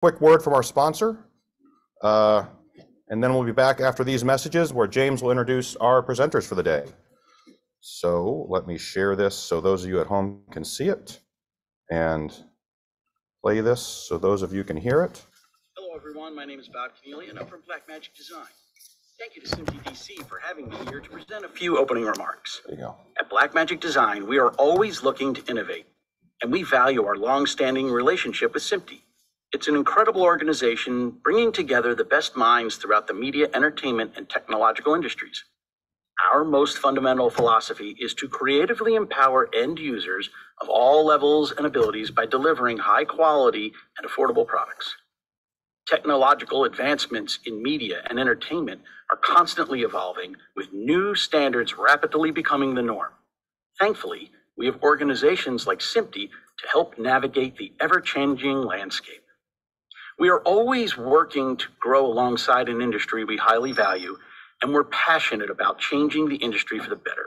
quick word from our sponsor. Uh, And then we'll be back after these messages where James will introduce our presenters for the day. So let me share this so those of you at home can see it and play this so those of you can hear it. Hello, everyone. My name is Bob Keneally, and I'm from Blackmagic Design. Thank you to SMPTE DC for having me here to present a few opening remarks. There you go. At Blackmagic Design, we are always looking to innovate, and we value our long-standing relationship with SMPTE. It's an incredible organization bringing together the best minds throughout the media, entertainment, and technological industries. Our most fundamental philosophy is to creatively empower end users of all levels and abilities by delivering high quality and affordable products. Technological advancements in media and entertainment are constantly evolving, with new standards rapidly becoming the norm. Thankfully, we have organizations like SMPTE to help navigate the ever changing landscape. We are always working to grow alongside an industry we highly value, and we're passionate about changing the industry for the better.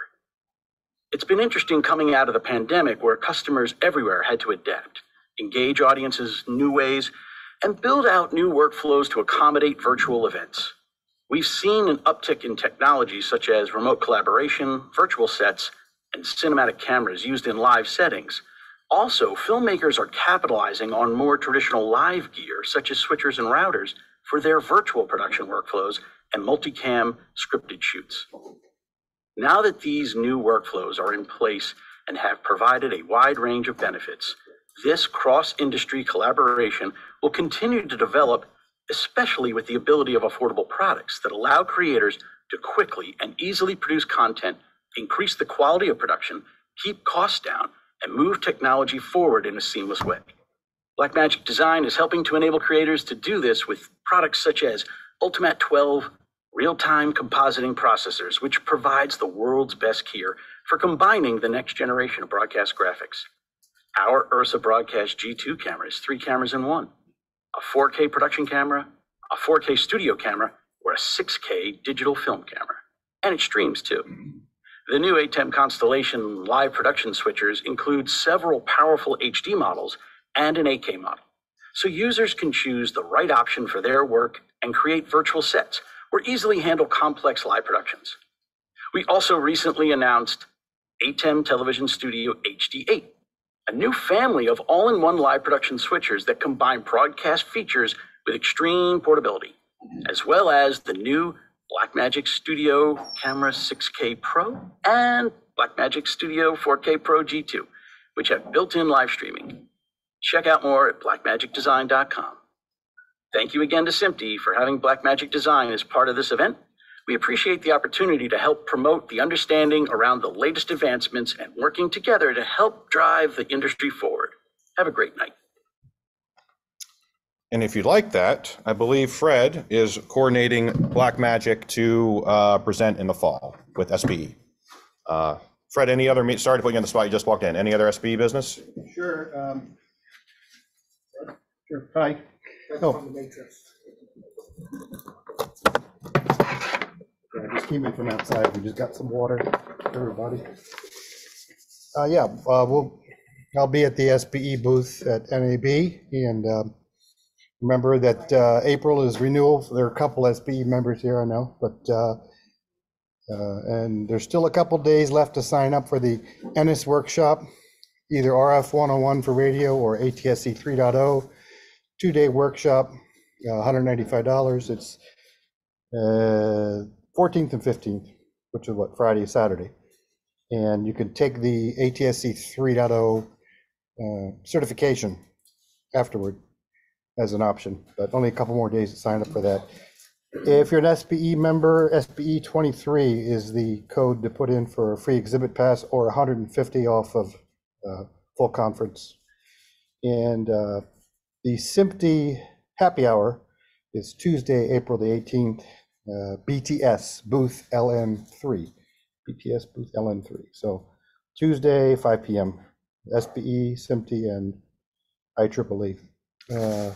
It's been interesting coming out of the pandemic where customers everywhere had to adapt, engage audiences new ways, and build out new workflows to accommodate virtual events. We've seen an uptick in technologies such as remote collaboration, virtual sets, and cinematic cameras used in live settings. Also, filmmakers are capitalizing on more traditional live gear, such as switchers and routers, for their virtual production workflows and multicam scripted shoots. Now that these new workflows are in place and have provided a wide range of benefits, this cross-industry collaboration will continue to develop, especially with the ability of affordable products that allow creators to quickly and easily produce content, increase the quality of production, keep costs down, and move technology forward in a seamless way. Blackmagic Design is helping to enable creators to do this with products such as Ultimatte 12 real-time compositing processors, which provides the world's best gear for combining the next generation of broadcast graphics. Our Ursa Broadcast G2 camera is three cameras in one, a 4K production camera, a 4K studio camera, or a 6K digital film camera. And it streams too. Mm-hmm. The new ATEM Constellation live production switchers include several powerful HD models and an 8K model. So users can choose the right option for their work and create virtual sets or easily handle complex live productions. We also recently announced ATEM Television Studio HD8, a new family of all-in-one live production switchers that combine broadcast features with extreme portability, as well as the new Blackmagic Studio Camera 6K Pro and Blackmagic Studio 4K Pro G2, which have built-in live streaming. Check out more at blackmagicdesign.com. Thank you again to SMPTE for having Blackmagic Design as part of this event. We appreciate the opportunity to help promote the understanding around the latest advancements and working together to help drive the industry forward. Have a great night. And if you'd like that, I believe Fred is coordinating Blackmagic to uh, present in the fall with SBE. Uh, Fred, any other, me- sorry to put you on the spot, you just walked in. Any other SBE business? Sure. um, Sure, hi. Oh. Yeah, I just came in from outside, we just got some water, everybody. Uh, yeah, uh, we'll, I'll be at the SBE booth at NAB, and um, remember that uh, April is renewal, there are a couple SBE members here, I know, but, uh, uh, and there's still a couple days left to sign up for the Ennes workshop, either RF 101 for radio or ATSC 3.0, two-day workshop, uh, $195. It's uh, 14th and 15th, which is what, Friday, Saturday. And you can take the ATSC 3.0 uh, certification afterward as an option, but only a couple more days to sign up for that. If you're an SBE member, SBE 23 is the code to put in for a free exhibit pass or 150 off of uh, full conference. And uh, the SMPTE happy hour is Tuesday, April the 18th, uh, BTS booth LN3. BTS booth LN3. So Tuesday, 5 PM, SBE, SMPTE, and IEEE. Uh,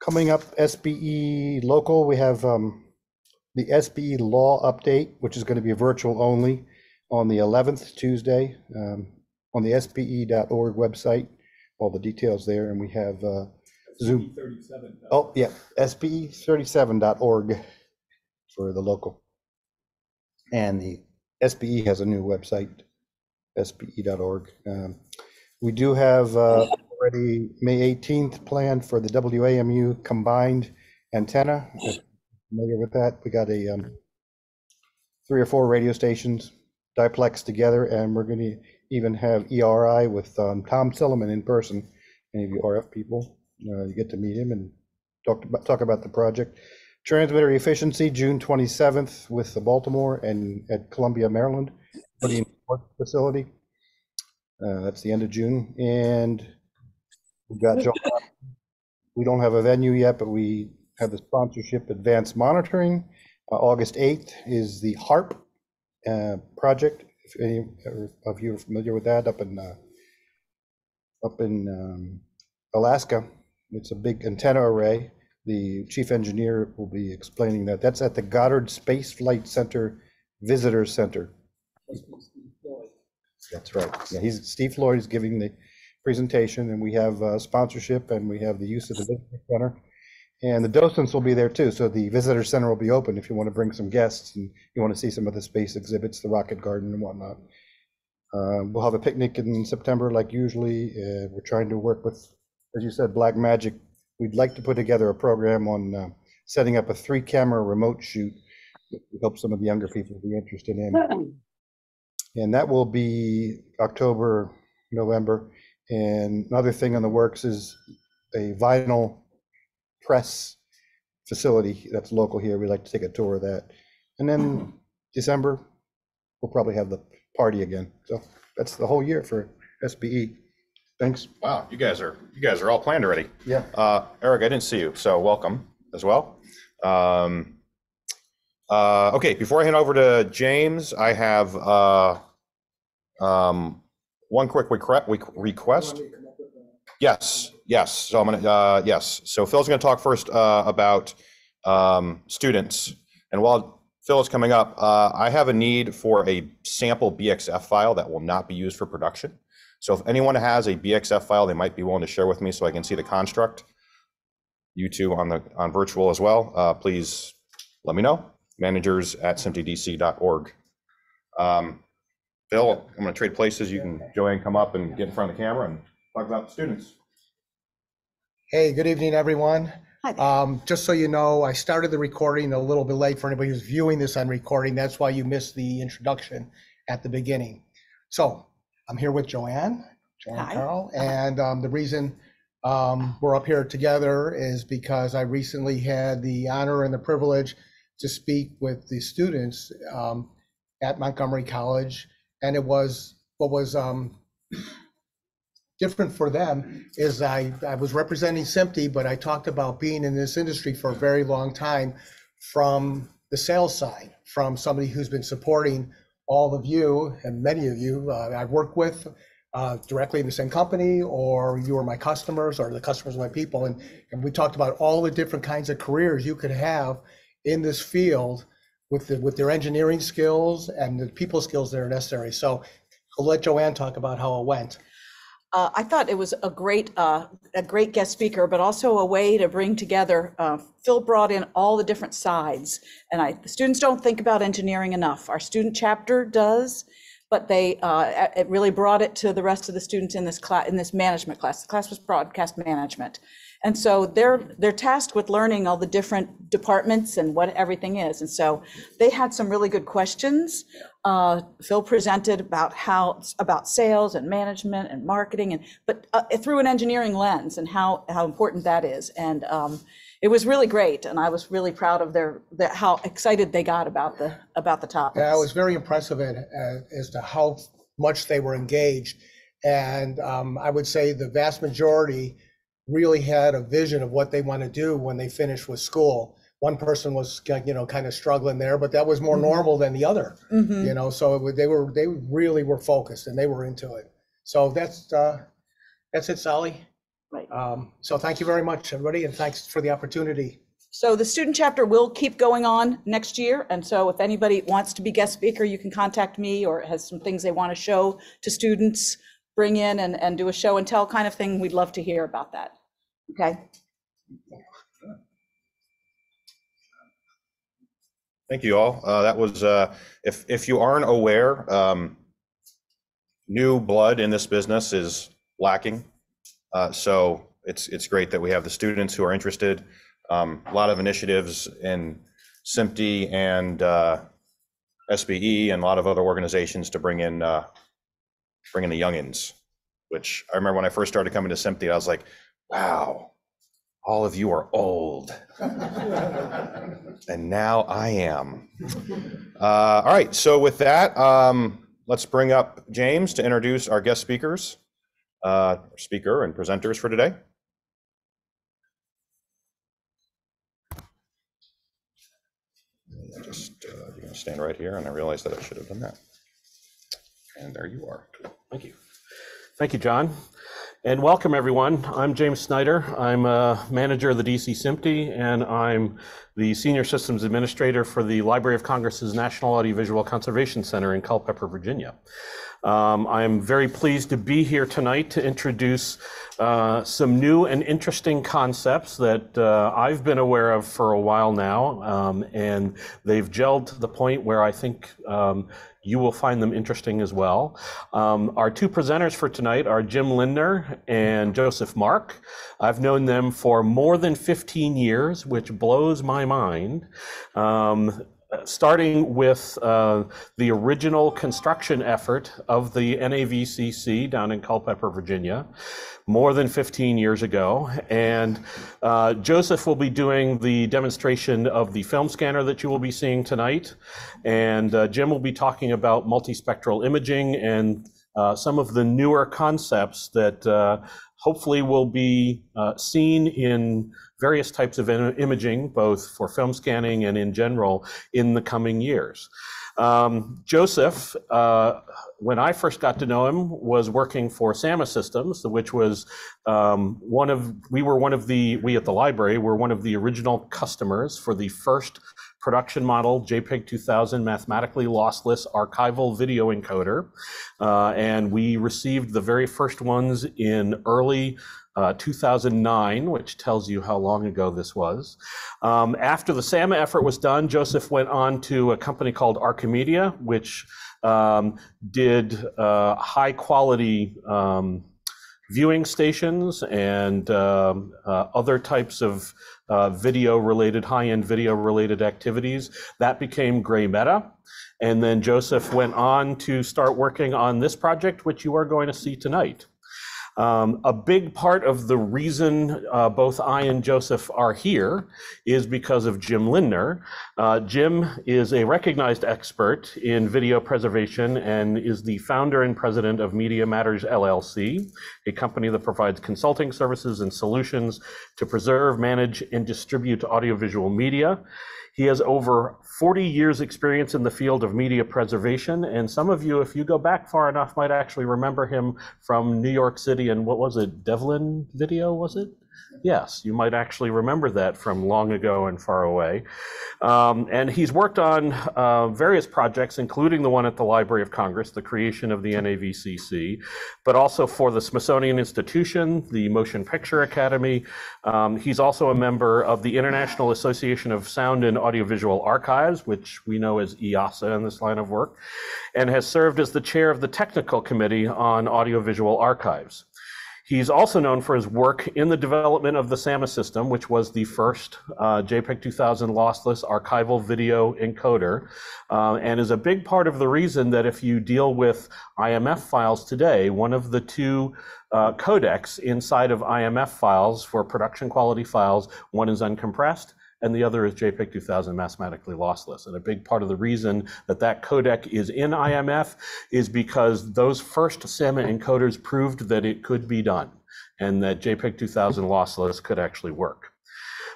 Coming up, SBE local, we have um, the SBE law update, which is going to be virtual only on the 11th, Tuesday, um, on the sbe.org website, all the details there. And we have uh, Zoom. Oh, yeah, sbe37.org for the local. And the SBE has a new website, sbe.org. Um, We do have uh, already May 18th planned for the WAMU combined antenna. If you're Familiar with that? We got a um, three or four radio stations diplex together, and we're going to even have ERI with um, Tom Silliman in person. Any of you RF people, uh, you get to meet him and talk about, talk about the project. Transmitter efficiency, June 27th with the Baltimore and at Columbia, Maryland, the facility. Uh, That's the end of June, and we've got, Joe- we don't have a venue yet, but we have the sponsorship Advanced Monitoring. Uh, August 8th is the HAARP uh, project, if any of you are familiar with that, up in, uh, up in um, Alaska. It's a big antenna array. The chief engineer will be explaining that. That's at the Goddard Space Flight Center Visitor Center. That's right. Yeah, he's, Steve Floyd is giving the presentation, and we have uh, sponsorship, and we have the use of the visitor center. And the docents will be there too, so the visitor center will be open if you want to bring some guests and you want to see some of the space exhibits, the rocket garden and whatnot. Uh, We'll have a picnic in September like usually. Uh, We're trying to work with, as you said, Blackmagic. We'd like to put together a program on uh, setting up a three-camera remote shoot. We hope some of the younger people will be interested in. And that will be October, November. And another thing on the works is a vinyl press facility that's local here. We'd like to take a tour of that. And then December, we'll probably have the party again. So that's the whole year for SBE. Thanks. Wow, you guys are, you guys are all planned already. Yeah. Uh, Eric, I didn't see you, so welcome as well. Um, uh, okay, before I hand over to James, I have, uh, um, one quick requ- requ- request. Yes, yes. So I'm gonna, uh, yes. So Phil's gonna talk first, uh, about, um, students. And while Phil is coming up, uh, I have a need for a sample BXF file that will not be used for production. So if anyone has a BXF file they might be willing to share with me so I can see the construct, you two on the, on virtual as well, uh, please let me know. Managers at simtdc.org. Um, Phil, I'm gonna trade places. You can, Joanne, come up and get in front of the camera and talk about the students. Hey, good evening, everyone. Hi there. Um, just so you know, I started the recording a little bit late for anybody who's viewing this on recording. That's why you missed the introduction at the beginning. So I'm here with Joanne, Joanne Hi. Carl, and um, the reason um, we're up here together is because I recently had the honor and the privilege to speak with the students um, at Montgomery College, and it was what was um, different for them is I, I was representing SMPTE, but I talked about being in this industry for a very long time from the sales side, from somebody who's been supporting all of you and many of you uh, I've worked with uh, directly in the same company, or you are my customers, or the customers of my people. And, and we talked about all the different kinds of careers you could have in this field with the, with their engineering skills and the people skills that are necessary. So I'll let Joanne talk about how it went. Uh, I thought it was a great, uh, a great guest speaker, but also a way to bring together, uh, Phil brought in all the different sides. And I, the students don't think about engineering enough. Our student chapter does, but they, uh, it really brought it to the rest of the students in this class, in this management class. The class was broadcast management. And so they're, they're tasked with learning all the different departments and what everything is. And so they had some really good questions. Uh, Phil presented about how, about sales and management and marketing and, but uh, through an engineering lens and how, how important that is. And um, it was really great. And I was really proud of their, their, how excited they got about the, about the topic. Yeah, I was very impressive at, uh, as to how much they were engaged. And um, I would say the vast majority really had a vision of what they want to do when they finish with school. One person was, you know, kind of struggling there, but that was more Mhm. normal than the other, Mhm. you know, so it they were, they really were focused and they were into it. So that's, uh, that's it, Sally. Right. Um, So thank you very much, everybody, and thanks for the opportunity. So the student chapter will keep going on next year. And so if anybody wants to be guest speaker, you can contact me or has some things they want to show to students, bring in and, and do a show and tell kind of thing. We'd love to hear about that. Okay, Thank you all. Uh, That was, uh, if, if you aren't aware, um, new blood in this business is lacking. Uh, So it's, it's great that we have the students who are interested. Um, A lot of initiatives in SMPTE and uh, SBE and a lot of other organizations to bring in, uh, bring in the youngins, which I remember when I first started coming to SMPTE, I was like, wow, all of you are old. And now I am. Uh, All right, so with that, um, let's bring up James to introduce our guest speakers, uh, speaker and presenters for today. Just, uh, gonna stand right here, and I realized that I should have done that. And there you are. Thank you. Thank you, John. And welcome, everyone. I'm James Snyder. I'm a manager of the DC SMPTE, and I'm the Senior Systems Administrator for the Library of Congress's National Audiovisual Conservation Center in Culpeper, Virginia. Um, I'm very pleased to be here tonight to introduce uh, some new and interesting concepts that uh, I've been aware of for a while now, um, and they've gelled to the point where I think um, you will find them interesting as well. Um, our two presenters for tonight are Jim Lindner and Joseph Mark. I've known them for more than 15 years, which blows my mind. Um, starting with uh, the original construction effort of the NAVCC down in Culpeper, Virginia, more than 15 years ago. And uh, Joseph will be doing the demonstration of the film scanner that you will be seeing tonight. And uh, Jim will be talking about multispectral imaging and uh, some of the newer concepts that uh, hopefully will be uh, seen in various types of im- imaging, both for film scanning and in general, in the coming years. Um, Joseph, uh, when I first got to know him, was working for SAMMA Systems, which was um, one of, we were one of the, we at the library were one of the original customers for the first production model JPEG 2000 mathematically lossless archival video encoder. Uh, and we received the very first ones in early uh, 2009, which tells you how long ago this was. Um, after the SAMMA effort was done, Joseph went on to a company called Archimedia, which um, did uh, high quality um, viewing stations and um, uh, other types of uh, video related, high end video related activities. That became Gray Meta. And then Joseph went on to start working on this project, which you are going to see tonight. Um, a big part of the reason uh, both I and Joseph are here is because of Jim Lindner. Uh, Jim is a recognized expert in video preservation and is the founder and president of Media Matters LLC, a company that provides consulting services and solutions to preserve, manage, and distribute audiovisual media. He has over 40 years' experience in the field of media preservation, and some of you, if you go back far enough, might actually remember him from New York City and what was it, Devlin Video, was it? Yes, you might actually remember that from long ago and far away. Um, and he's worked on uh, various projects, including the one at the Library of Congress, the creation of the NAVCC, but also for the Smithsonian Institution, the Motion Picture Academy. Um, he's also a member of the International Association of Sound and Audiovisual Archives, which we know as IASA in this line of work, and has served as the chair of the Technical Committee on Audiovisual Archives. He's also known for his work in the development of the SAMMA system, which was the first uh, JPEG 2000 lossless archival video encoder, uh, and is a big part of the reason that if you deal with IMF files today, one of the two uh, codecs inside of IMF files for production quality files, one is uncompressed and the other is JPEG 2000 mathematically lossless. And a big part of the reason that that codec is in IMF is because those first SAMMA encoders proved that it could be done and that JPEG 2000 lossless could actually work.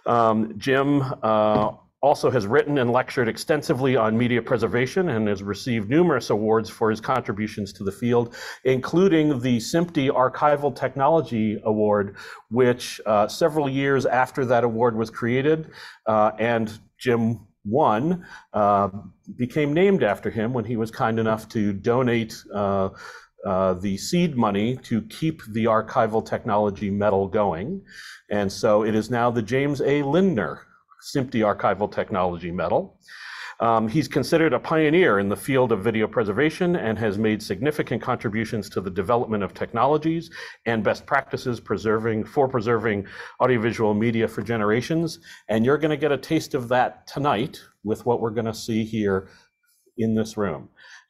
Um, Jim uh, also has written and lectured extensively on media preservation and has received numerous awards for his contributions to the field, including the SMPTE Archival Technology Award, which uh, several years after that award was created, uh, and Jim won, uh, became named after him when he was kind enough to donate uh, uh, the seed money to keep the archival technology medal going. And so it is now the James A. Lindner SMPTE Archival Technology Medal. Um, he's considered a pioneer in the field of video preservation and has made significant contributions to the development of technologies and best practices preserving for preserving audiovisual media for generations. And you're going to get a taste of that tonight with what we're going to see here in this room,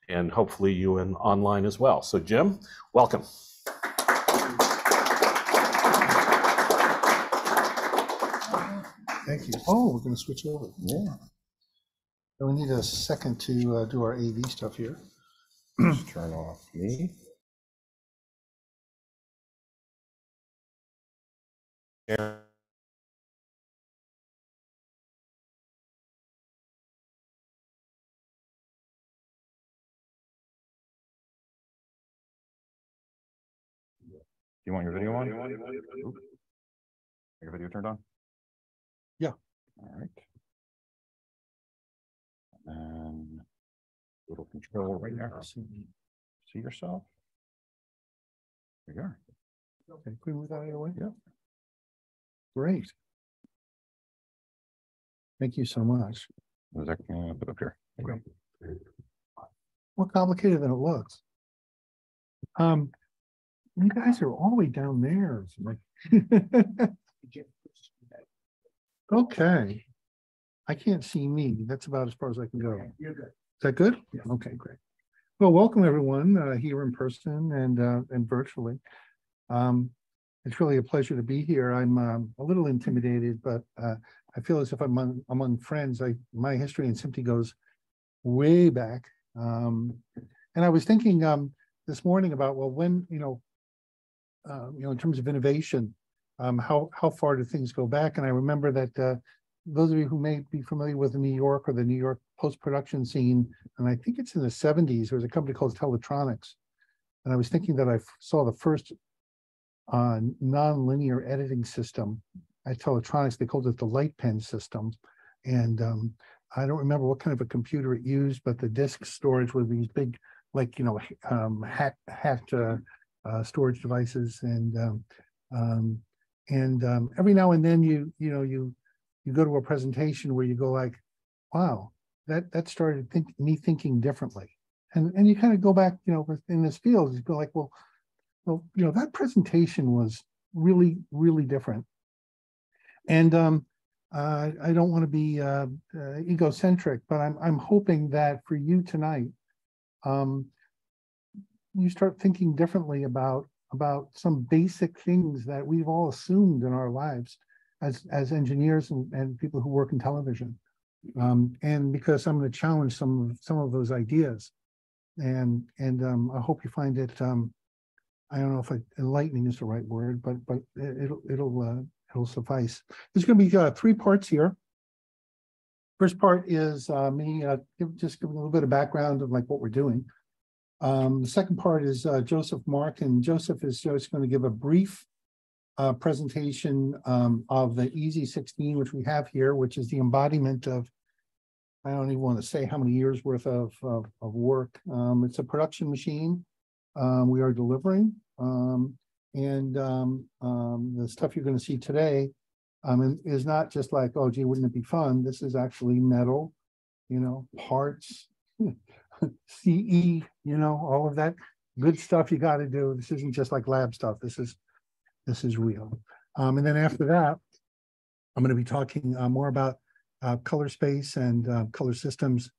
and hopefully you and online as well. So, Jim, welcome. Thank you. Oh, we're going to switch over. Yeah. We need a second to uh, do our AV stuff here. Just turn off me. Yeah. You want your video on? Oop. Your video turned on? Yeah. All right. And little control right there. See yourself? There you are. Okay, can we move that out of way? Yeah. Great. Thank you so much. Is that, uh, put up here? Okay. More complicated than it looks. Um, you guys are all the way down there. Like- Okay. I can't see me. That's about as far as I can go. You're good. Is that good? Okay, great. Well, welcome everyone, uh, here in person and, uh, and virtually. Um, it's really a pleasure to be here. I'm, um, a little intimidated, but, uh, I feel as if I'm among, among friends. I, my history in SMPTE goes way back. Um, and I was thinking, um, this morning about, well, when, you know, uh, you know, in terms of innovation, um, how, how far do things go back? And I remember that, uh, those of you who may be familiar with New York or the New York post-production scene, and I think it's in the seventies, there was a company called Teletronics. And I was thinking that I saw the first uh, non-linear editing system at Teletronics. They called it the light pen system. And um, I don't remember what kind of a computer it used, but the disk storage was these big, like, you know, um, hat, hat uh, uh, storage devices. And um, um, and um, every now and then you, you know, you you go to a presentation where you go like, wow, that that started think, me thinking differently. And and you kind of go back, you know, in this field, you go like, well, well, you know, that presentation was really, really different. And um, uh, I don't want to be uh, uh, egocentric, but I'm I'm hoping that for you tonight, um, you start thinking differently about about some basic things that we've all assumed in our lives as as engineers and, and people who work in television. Um, and because I'm going to challenge some of some of those ideas. And and um, I hope you find it um, I don't know if enlightening is the right word, but but it- it'll it'll uh, it'll suffice. There's going to be uh, three parts here. First part is uh, me uh, give, just giving a little bit of background of like what we're doing. Um, the second part is uh, Joseph Mark, and Joseph is just going to give a brief uh, presentation um, of the EZ16, which we have here, which is the embodiment of, I don't even want to say how many years worth of, of, of work. Um, it's a production machine. Um, we are delivering. Um, and um, the stuff you're going to see today is not just like, oh, gee, wouldn't it be fun? This is actually metal, you know, parts, CE, you know, all of that good stuff you got to do. This isn't just like lab stuff. This is this is real. Um, and then after that, I'm going to be talking uh, more about uh, color space and uh, color systems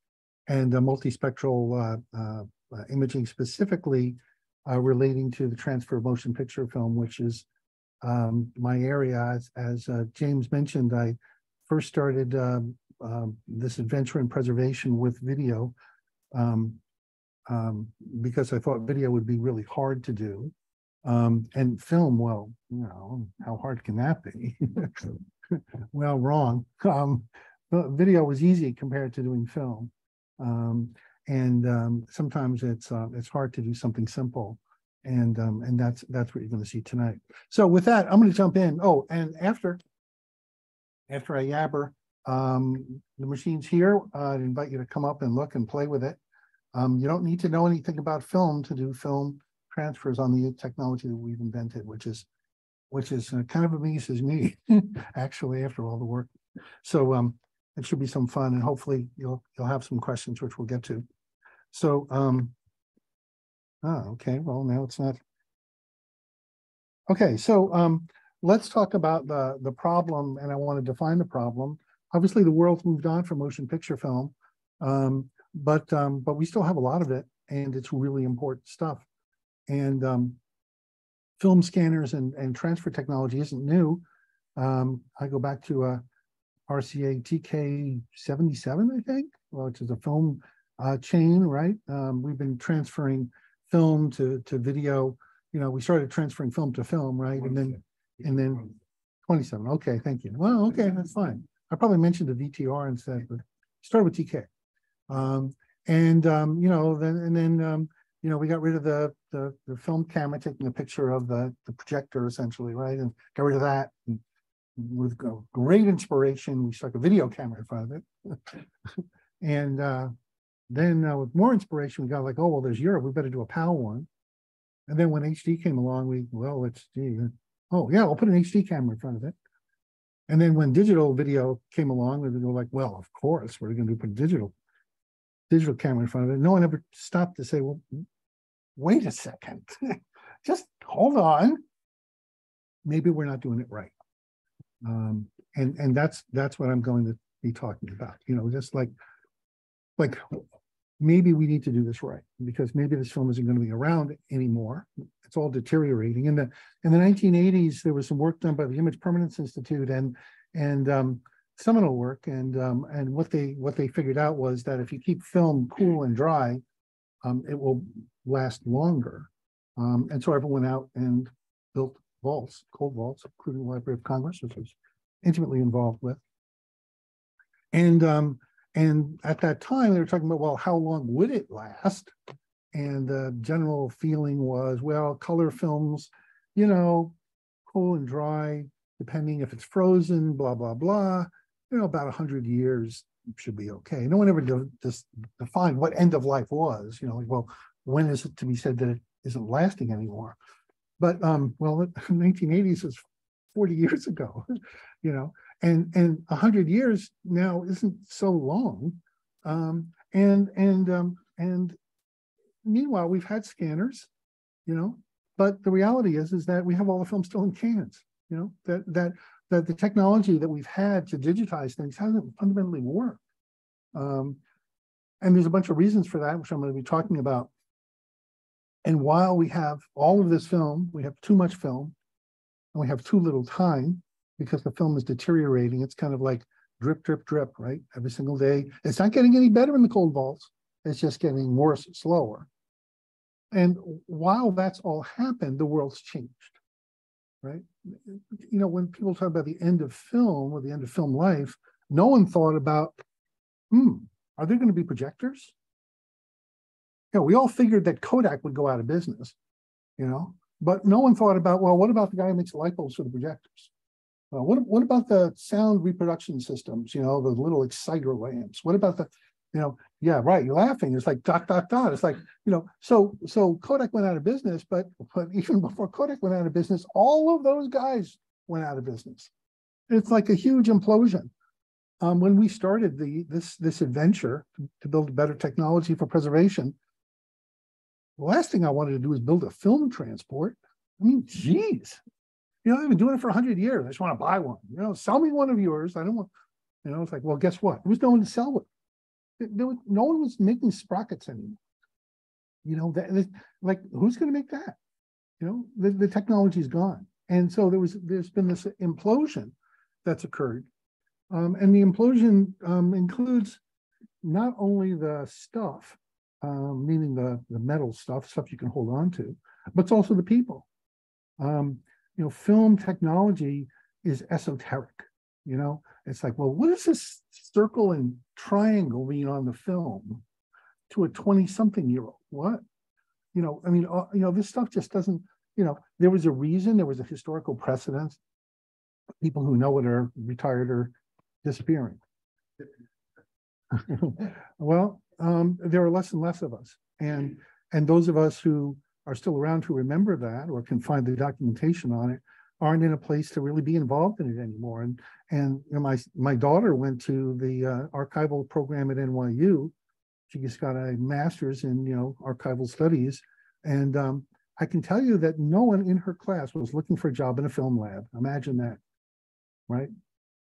and multispectral uh, uh, uh, imaging specifically relating to the transfer of motion picture film, which is um, my area. As, as James mentioned, I first started um, um, this adventure in preservation with video um, um, because I thought video would be really hard to do. Um, and film, well, you know, how hard can that be? well, wrong. Um, video was easy compared to doing film. Um, and um, sometimes it's uh, it's hard to do something simple. And um, and that's that's what you're going to see tonight. So with that, I'm going to jump in. Oh, and after after I yabber, um, the machine's here. Uh, I invite you to come up and look and play with it. Um, you don't need to know anything about film to do film transfers on the technology that we've invented, which is, which is uh, kind of amazes me, actually, after all the work. So um, it should be some fun and hopefully you'll, you'll have some questions, which we'll get to. So, um, ah, okay, well, now it's not. Okay, so um, let's talk about the, the problem, and I want to define the problem. Obviously, the world's moved on from motion picture film. Um, but, um, but we still have a lot of it and it's really important stuff. And, um, film scanners and, and transfer technology isn't new. Um, I go back to, uh, RCA TK seventy-seven, I think, which is a film, uh, chain, right? Um, we've been transferring film to, to video. You know, we started transferring film to film, right? And then, and then twenty-seven, okay, thank you. Well, okay, that's fine. I probably mentioned the VTR instead, but start with TK. Um, and, um, you know, then, and then, um, you know, we got rid of the, the, the film camera taking a picture of the, the projector essentially, right? And got rid of that. And With great inspiration, we stuck a video camera in front of it. And, uh, then uh, with more inspiration, we got like, oh, well, there's Europe, we better do a PAL one. And then when HD came along, we, well, let's see, oh, yeah, I'll put an HD camera in front of it. And then when digital video came along, we were like, well, of course, we're gonna do put digital. Digital camera in front of it. No one ever stopped to say, well, wait a second, just hold on. Maybe we're not doing it right. Um, and, and that's, that's what I'm going to be talking about, you know, just like. Like, maybe we need to do this right, because maybe this film isn't gonna be around anymore. It's all deteriorating. In the, in the nineteen eighties, there was some work done by the Image Permanence Institute and, and, um, seminal work and, um, and what they, what they figured out was that if you keep film cool and dry, um, it will last longer. Um, and so everyone went out and built vaults, cold vaults, including the Library of Congress, which was intimately involved with. And, um, and at that time, they were talking about, well, how long would it last? And the general feeling was, well, color films, you know, cool and dry, depending if it's frozen, blah, blah, blah. You know, about a hundred years should be okay. No one ever de- just defined what end of life was, you know, like, well, when is it to be said that it isn't lasting anymore? But, um, well, the nineteen eighties is forty years ago, you know, and, and a hundred years now isn't so long. Um, and, and, um, and meanwhile, we've had scanners, you know, but the reality is, is that we have all the film still in cans, you know, that, that, that the technology that we've had to digitize things hasn't fundamentally worked. Um, and there's a bunch of reasons for that, which I'm going to be talking about. And while we have all of this film, we have too much film, and we have too little time because the film is deteriorating. It's kind of like drip, drip, drip, right? Every single day. It's not getting any better in the cold vaults. It's just getting worse, slower. And while that's all happened, the world's changed, right? You know, when people talk about the end of film or the end of film life, no one thought about, hmm, are there going to be projectors? You know, we all figured that Kodak would go out of business, you know, but no one thought about, well, what about the guy who makes light bulbs for the projectors? Well, what, what about the sound reproduction systems, you know, the little exciter lamps? What about the, you know, yeah, right, you're laughing. It's like dot, dot, dot. It's like, you know, so, so Kodak went out of business, but, but even before Kodak went out of business, all of those guys went out of business. It's like a huge implosion. Um, when we started the, this, this adventure to- to build better technology for preservation, the last thing I wanted to do was build a film transport. I mean, geez, you know, I've been doing it for a hundred years. I just want to buy one, you know, sell me one of yours. I don't want, you know, it's like, well, guess what? There was no one to sell it. There- was, no one was making sprockets anymore. You know, that, like, who's gonna make that? You know, the, the technology's gone. And so there was, there's been this implosion that's occurred. Um, and the implosion, um, includes not only the stuff, um, meaning the, the metal stuff, stuff you can hold on to, but it's also the people. Um, you know, film technology is esoteric, you know, it's like, well, what does this circle and triangle mean on the film to a twenty something year old? What? You know, I mean, uh, you know, this stuff just doesn't, you know, there was a reason, there was a historical precedent. People who know it are retired or disappearing. Well, um, there are less and less of us and, and those of us who are still around who remember that or can find the documentation on it aren't in a place to really be involved in it anymore. And, and you know, my, my daughter went to the uh, archival program at NYU. She just got a master's in, you know, archival studies. And um, I can tell you that no one in her class was looking for a job in a film lab. Imagine that, right?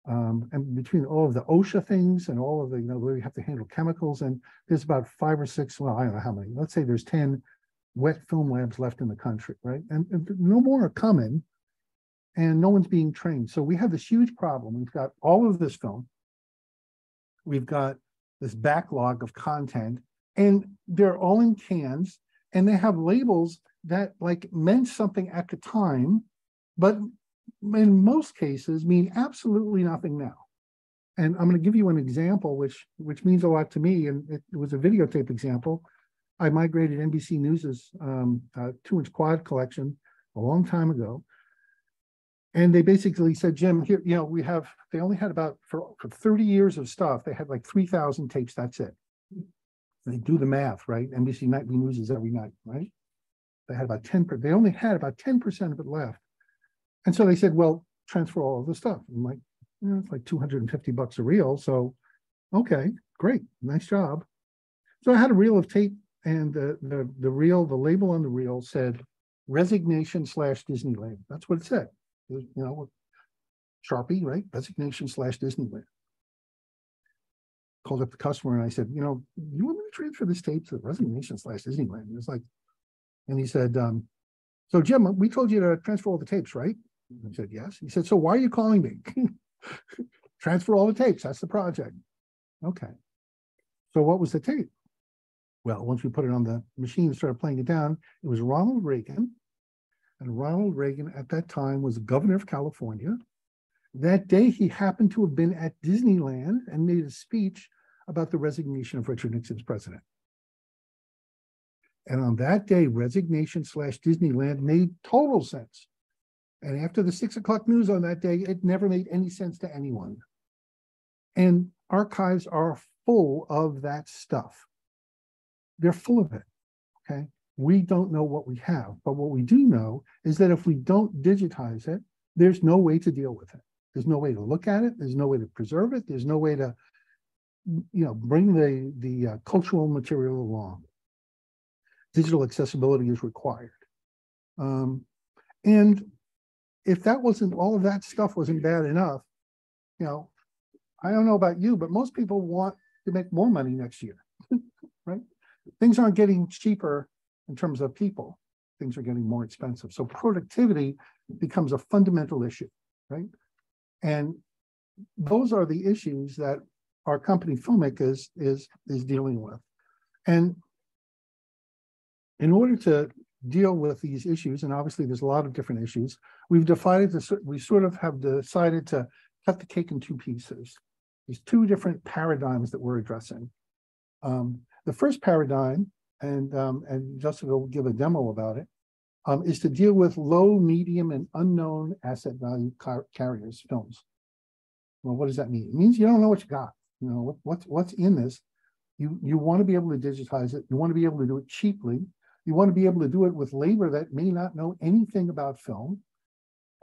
Um, and between all of the OSHA things and all of the, you know, where you have to handle chemicals, and there's about five or six, well, I don't know how many, let's say there's 10 wet film labs left in the country, right? And, and no more are coming and no one's being trained. So we have this huge problem. We've got all of this film. We've got this backlog of content and they're all in cans and they have labels that like meant something at the time, but in most cases mean absolutely nothing now. And I'm going to give you an example, which which means a lot to me. And it, it was a videotape example. I migrated NBC News's um, uh, two-inch quad collection a long time ago. And they basically said, Jim, here, you know, we have, they only had about, for, for 30 years of stuff, they had like 3,000 tapes, that's it. They do the math, right? NBC Nightly News is every night, right? They had about 10, they only had about 10% of it left. And so they said, well, transfer all of the stuff. I'm like, you know, it's like 250 bucks a reel. So, okay, great, nice job. So I had a reel of tape and the, the, the reel, the label on the reel said resignation slash Disneyland. That's what it said. You know, Sharpie, right? Resignation slash Disneyland. Called up the customer and I said, you know, you want me to transfer this tape to resignation slash Disneyland? It was like, and he said, um, so Jim, we told you to transfer all the tapes, right? I said, yes. He said, so why are you calling me? Transfer all the tapes. That's the project. Okay. So what was the tape? Well, once we put it on the machine and started playing it down, it was Ronald Reagan. And Ronald Reagan at that time was governor of California. That day, he happened to have been at Disneyland and made a speech about the resignation of Richard Nixon's president. And on that day, resignation slash Disneyland made total sense. And after the six o'clock news on that day, it never made any sense to anyone. And archives are full of that stuff. They're full of it. Okay. We don't know what we have, but what we do know is that if we don't digitize it, there's no way to deal with it. There's no way to look at it. There's no way to preserve it. There's no way to, you know, bring the, the uh, cultural material along. Digital accessibility is required. Um, and if that wasn't, all of that stuff wasn't bad enough, you know, I don't know about you, but most people want to make more money next year, right? Things aren't getting cheaper in terms of people. Things are getting more expensive. So productivity becomes a fundamental issue, right? And those are the issues that our company Filmic is, is, is dealing with. And in order to deal with these issues, and obviously there's a lot of different issues, we've divided this, we sort of have decided to cut the cake in two pieces. There's two different paradigms that we're addressing. Um, the first paradigm, and um, and Justin will give a demo about it, um, is to deal with low, medium, and unknown asset value car carriers films. Well, what does that mean? It means you don't know what you got. You know what, what's what's in this. You you want to be able to digitize it. You want to be able to do it cheaply. You want to be able to do it with labor that may not know anything about film.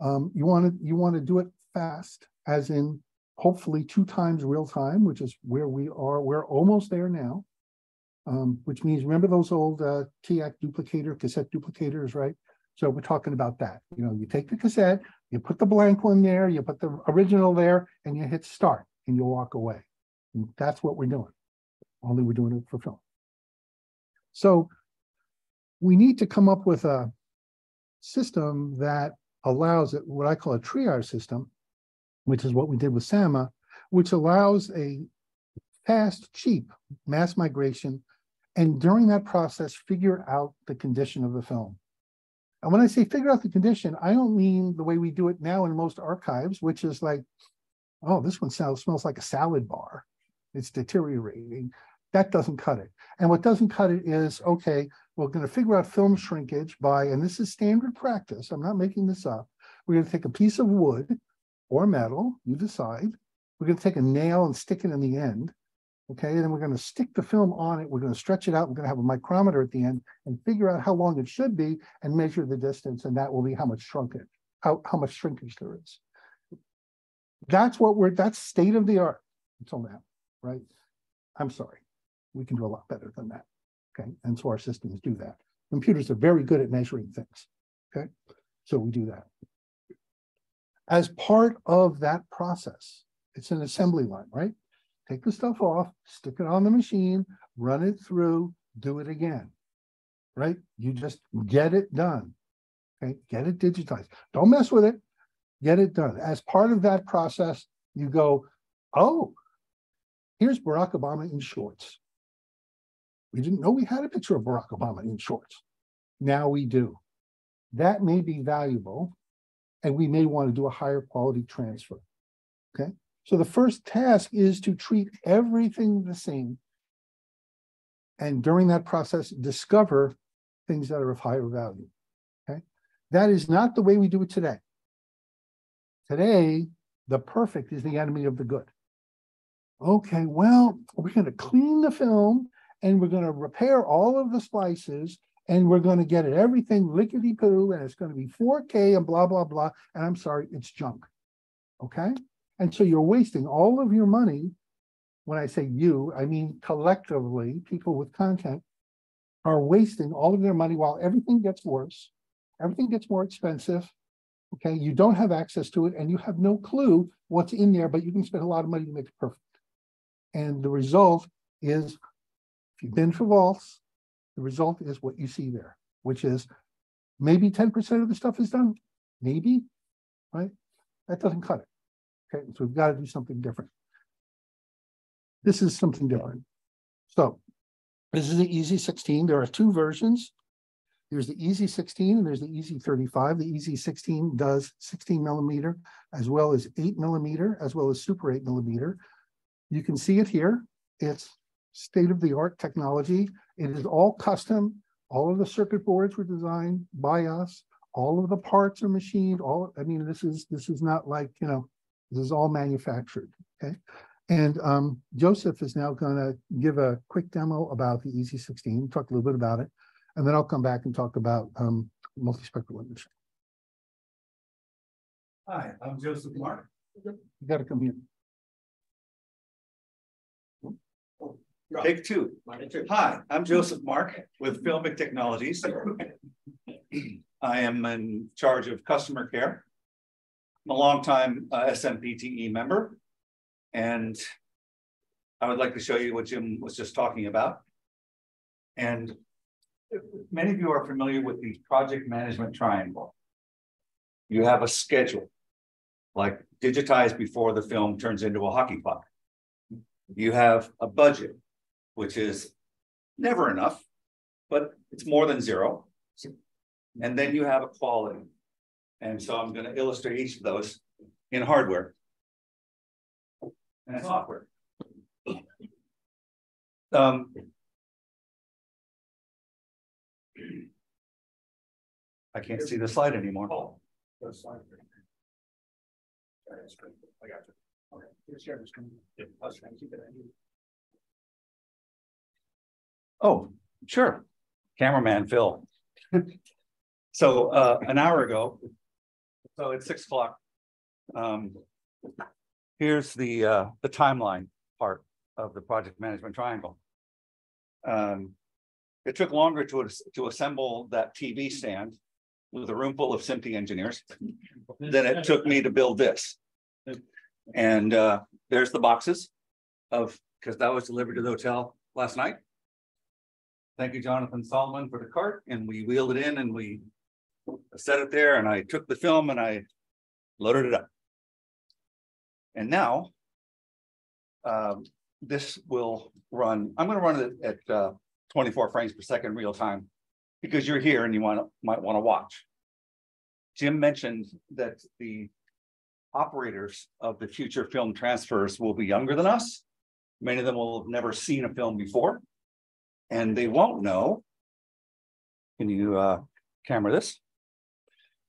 Um, you want to you want to do it fast, as in hopefully two times real time, which is where we are. We're almost there now. Um, which means remember those old uh, TAC duplicator, cassette duplicators, right? So we're talking about that. You know, you take the cassette, you put the blank one there, you put the original there, and you hit start, and you walk away. And that's what we're doing. Only we're doing it for film. So we need to come up with a system that allows it, what I call a triage system, which is what we did with SAMMA, which allows a fast, cheap mass migration, and during that process, figure out the condition of the film. And when I say figure out the condition, I don't mean the way we do it now in most archives, which is like, oh, this one sounds, smells like a salad bar. It's deteriorating. That doesn't cut it. And what doesn't cut it is, okay, we're going to figure out film shrinkage by, and this is standard practice, I'm not making this up. We're going to take a piece of wood or metal, you decide. We're going to take a nail and stick it in the end. Okay, and then we're gonna stick the film on it, we're gonna stretch it out, we're gonna have a micrometer at the end and figure out how long it should be and measure the distance, and that will be how much shrinkage, how, how much shrinkage there is. That's what we're, that's state of the art until now, right? I'm sorry, we can do a lot better than that. Okay, and so our systems do that. Computers are very good at measuring things. Okay, so we do that. As part of that process, it's an assembly line, right? Take the stuff off, stick it on the machine, run it through, do it again. Right? You just get it done. Okay, get it digitized. Don't mess with it. Get it done. As part of that process, you go, oh, here's Barack Obama in shorts. We didn't know we had a picture of Barack Obama in shorts. Now we do. That may be valuable, and we may want to do a higher quality transfer. Okay, so the first task is to treat everything the same. And during that process, discover things that are of higher value. Okay, that is not the way we do it today. Today, the perfect is the enemy of the good. Okay, well, we're going to clean the film and we're going to repair all of the splices and we're going to get it everything lickety poo and it's going to be 4K and blah, blah, blah. And I'm sorry, it's junk. Okay. And so you're wasting all of your money. When I say you, I mean collectively, people with content are wasting all of their money while everything gets worse, everything gets more expensive. Okay. You don't have access to it and you have no clue what's in there, but you can spend a lot of money to make it perfect. And the result is if you've been for vaults, the result is what you see there, which is maybe 10% of the stuff is done, maybe, right? That doesn't cut it. Okay, so we've got to do something different. This is something different. So this is the EZ16. There are two versions. There's the EZ16 and there's the EZ35. The EZ16 does 16 millimeter as well as 8 millimeter as well as Super 8 millimeter. You can see it here. It's state of the art technology. It is all custom. All of the circuit boards were designed by us. All of the parts are machined. All I mean, this is this is not like you know, this is all manufactured. Okay, and um, Joseph is now going to give a quick demo about the EZ16. Talk a little bit about it, and then I'll come back and talk about um, multispectral imaging. Hi, I'm Joseph Mark. You got to come here. Take two. Hi, I'm Joseph Mark with Filmic Technologies. I am in charge of customer care. I'm a longtime uh, SMPTE member. And I would like to show you what Jim was just talking about. And many of you are familiar with the project management triangle. You have a schedule, like digitized before the film turns into a hockey puck. You have a budget, which is never enough, but it's more than zero. And then you have a quality. And so I'm going to illustrate each of those in hardware and software. Um, I can't see the slide anymore. Oh, the slide. I got you. Okay. Share the screen. Let's try and keep it. Oh, sure. Cameraman Phil. so uh, an hour ago, so it's six o'clock. Um, here's the uh, the timeline part of the project management triangle. Um, it took longer to to assemble that TV stand with a room full of SMPTE engineers than it took me to build this. And uh, there's the boxes of because that was delivered to the hotel last night. Thank you, Jonathan Solomon, for the cart, and we wheeled it in and we set it there, and I took the film and I loaded it up. And now, um, this will run, I'm gonna run it at uh, 24 frames per second real time because you're here and you want might want to watch. Jim mentioned that the operators of the future film transfers will be younger than us. Many of them will have never seen a film before and they won't know. Can you uh, camera this?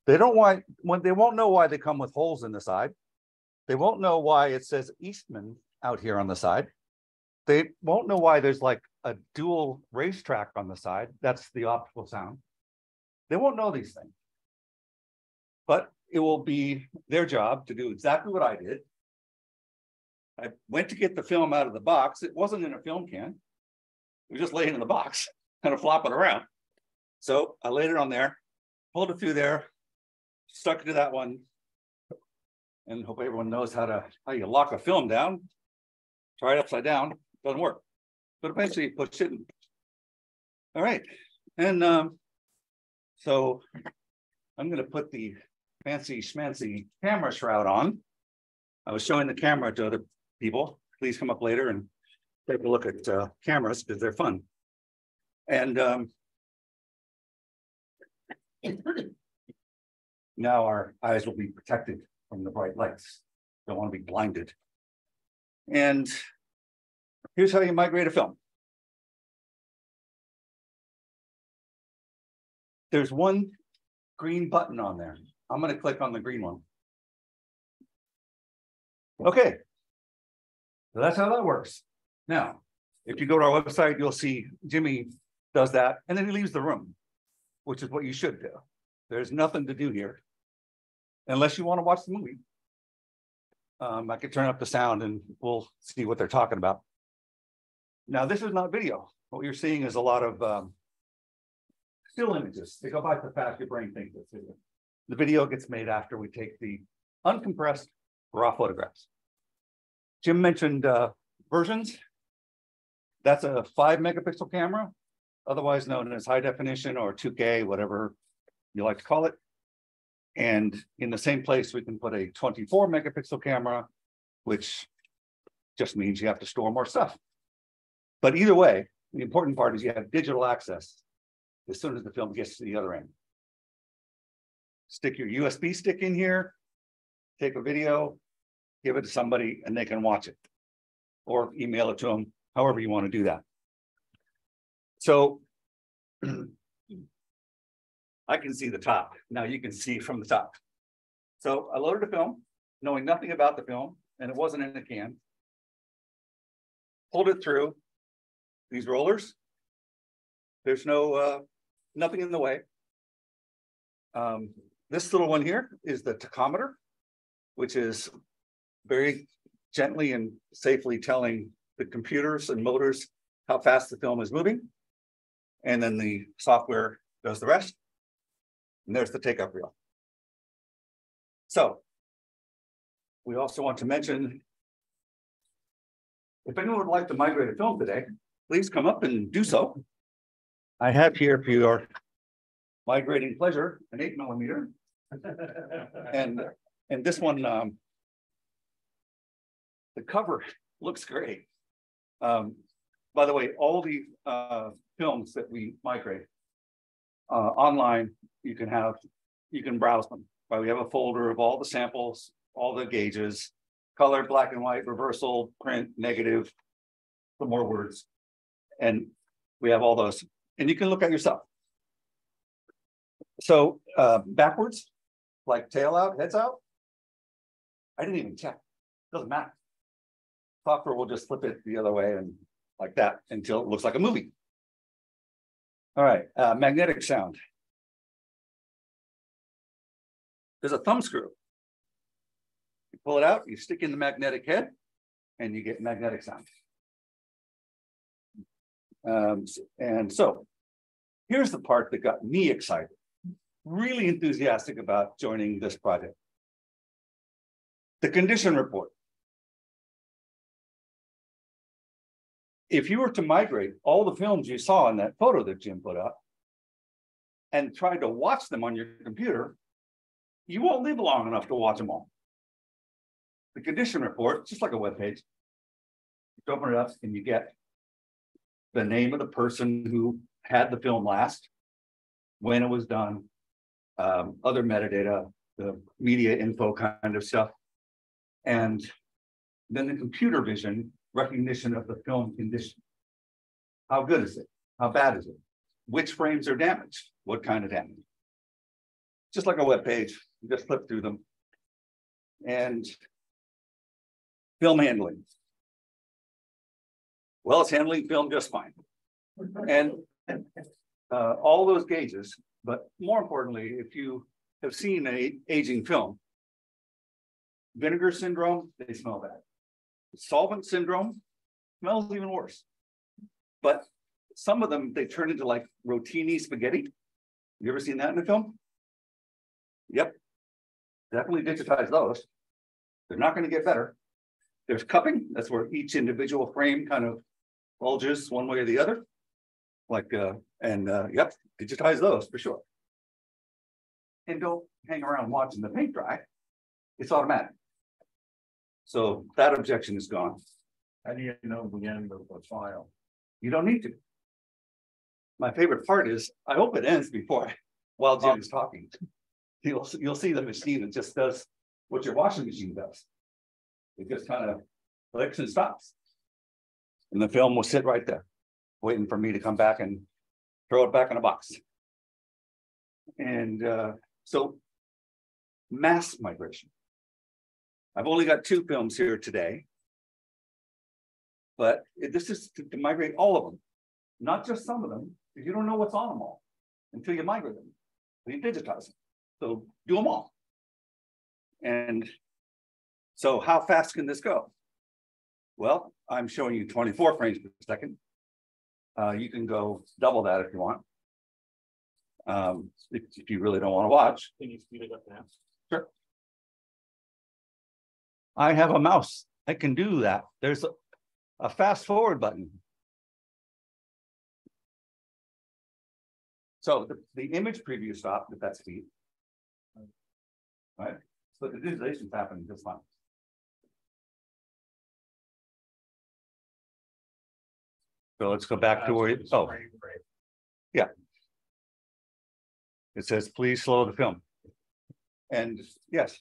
They don't why when they won't know why they come with holes in the side. They won't know why it says Eastman out here on the side. they won't know why there's like a dual racetrack on the side. That's the optical sound. They won't know these things. But it will be their job to do exactly what I did. I went to get the film out of the box. It wasn't in a film can. It was just laying in the box, kind of flopping around. So I laid it on there, pulled it through there, stuck to that one. And hope everyone knows how to, how you lock a film down. Try it upside down, doesn't work. But eventually you push it. in. All right, and um, so I'm gonna put the fancy schmancy camera shroud on. I was showing the camera to other people. Please come up later and take a look at uh, cameras because they're fun. And um, now our eyes will be protected from the bright lights. Don't want to be blinded. And here's how you migrate a film. There's one green button on there. I'm going to click on the green one. Okay. So that's how that works. Now, if you go to our website, you'll see Jimmy does that and then he leaves the room, which is what you should do. There's nothing to do here. Unless you want to watch the movie. Um, I could turn up the sound and we'll see what they're talking about. Now, this is not video. What you're seeing is a lot of um, still images. They go by so fast your brain thinks it's video. The video gets made after we take the uncompressed raw photographs. Jim mentioned uh, versions. That's a five megapixel camera, otherwise known as high definition or 2K, whatever you like to call it. And in the same place, we can put a 24 megapixel camera, which just means you have to store more stuff. But either way, the important part is you have digital access as soon as the film gets to the other end. Stick your USB stick in here, take a video, give it to somebody, and they can watch it. Or email it to them, however you want to do that. So I can see the top. Now you can see from the top. So I loaded a film, knowing nothing about the film, and it wasn't in a can. Pulled it through these rollers. There's no, uh, nothing in the way. Um, this little one here is the tachometer, which is very gently and safely telling the computers and motors how fast the film is moving. And then the software does the rest. And there's the take-up reel. So we also want to mention if anyone would like to migrate a film today, please come up and do so. I have here for your migrating pleasure, an eight millimeter. And, and this one, um, the cover looks great. Um, by the way, all the, uh, films that we migrate, uh, online, you can have, you can browse them. Right? We have a folder of all the samples, all the gauges, color, black and white, reversal, print, negative, some more words. And we have all those, and you can look at yourself. So uh, backwards, like tail out, heads out. I didn't even check, doesn't matter. Software will just flip it the other way and like that until it looks like a movie. All right, uh, magnetic sound. There's a thumb screw. You pull it out, you stick in the magnetic head, and you get magnetic sound. Um, and so here's the part that got me excited, really enthusiastic about joining this project. The condition report. If you were to migrate all the films you saw in that photo that Jim put up and try to watch them on your computer, you won't live long enough to watch them all. The condition report, just like a web page, you open it up and you get the name of the person who had the film last, when it was done, um, other metadata, the media info kind of stuff. And then the computer vision recognition of the film condition. How good is it? How bad is it? Which frames are damaged? What kind of damage? Just like a web page, you just flip through them. And film handling. Well, it's handling film just fine. And uh, all those gauges, but more importantly, if you have seen a aging film. Vinegar syndrome, they smell bad. Solvent syndrome smells even worse. But some of them, they turn into like rotini spaghetti. You ever seen that in a film? Yep. Definitely digitize those. They're not gonna get better. There's cupping, that's where each individual frame kind of bulges one way or the other. Like, uh, and, uh, yep, digitize those for sure. And don't hang around watching the paint dry. It's automatic. So that objection is gone. How do you know the end of the file? You don't need to. My favorite part is, I hope it ends before, while Jim is talking. You'll, you'll see the machine, it just does what your washing machine does. It just kind of clicks and stops. And the film will sit right there, waiting for me to come back and throw it back in a box. And uh, so. Mass migration. I've only got two films here today. But this is to to migrate all of them, not just some of them, you don't know what's on them all until you migrate them. You digitize them, so do them all. And so how fast can this go? Well, I'm showing you twenty-four frames per second. Uh, you can go double that if you want. Um, if, if you really don't want to watch. Can you speed it up now? Sure. I have a mouse. I can do that. There's a, a fast forward button. So the, the image preview stopped at that speed. Right, so the digitization is happening just fine. So let's go back to where, it- oh, yeah, it says, please slow the film. And yes,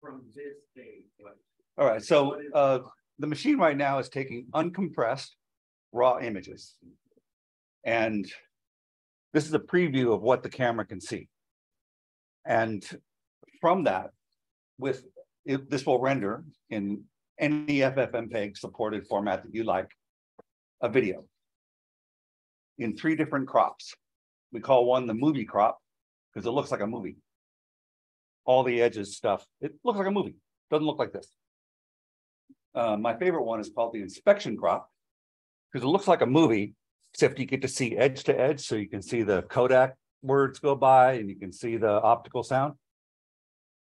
From this date, all right, so uh, the machine right now is taking uncompressed raw images. And this is a preview of what the camera can see. And from that, with, it, this will render in any FFmpeg supported format that you like, a video. In three different crops. We call one the movie crop, because it looks like a movie. All the edges stuff, it looks like a movie, doesn't look like this. Uh, my favorite one is called the inspection crop. Because it looks like a movie, except you get to see edge to edge, so you can see the Kodak words go by and you can see the optical sound.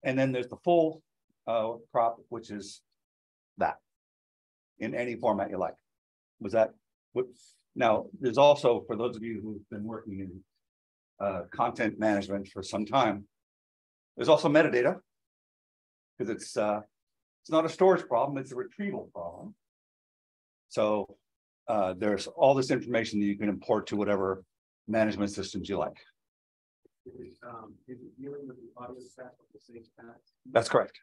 And then there's the full uh crop, which is that. In any format you like. Was that, what, now, there's also, for those of you who've been working in. Uh, content management for some time. There's also metadata. Because it's uh, it's not a storage problem, it's a retrieval problem. So uh, there's all this information that you can import to whatever management systems you like. Um, is it dealing with the audio track of the same path? That's correct.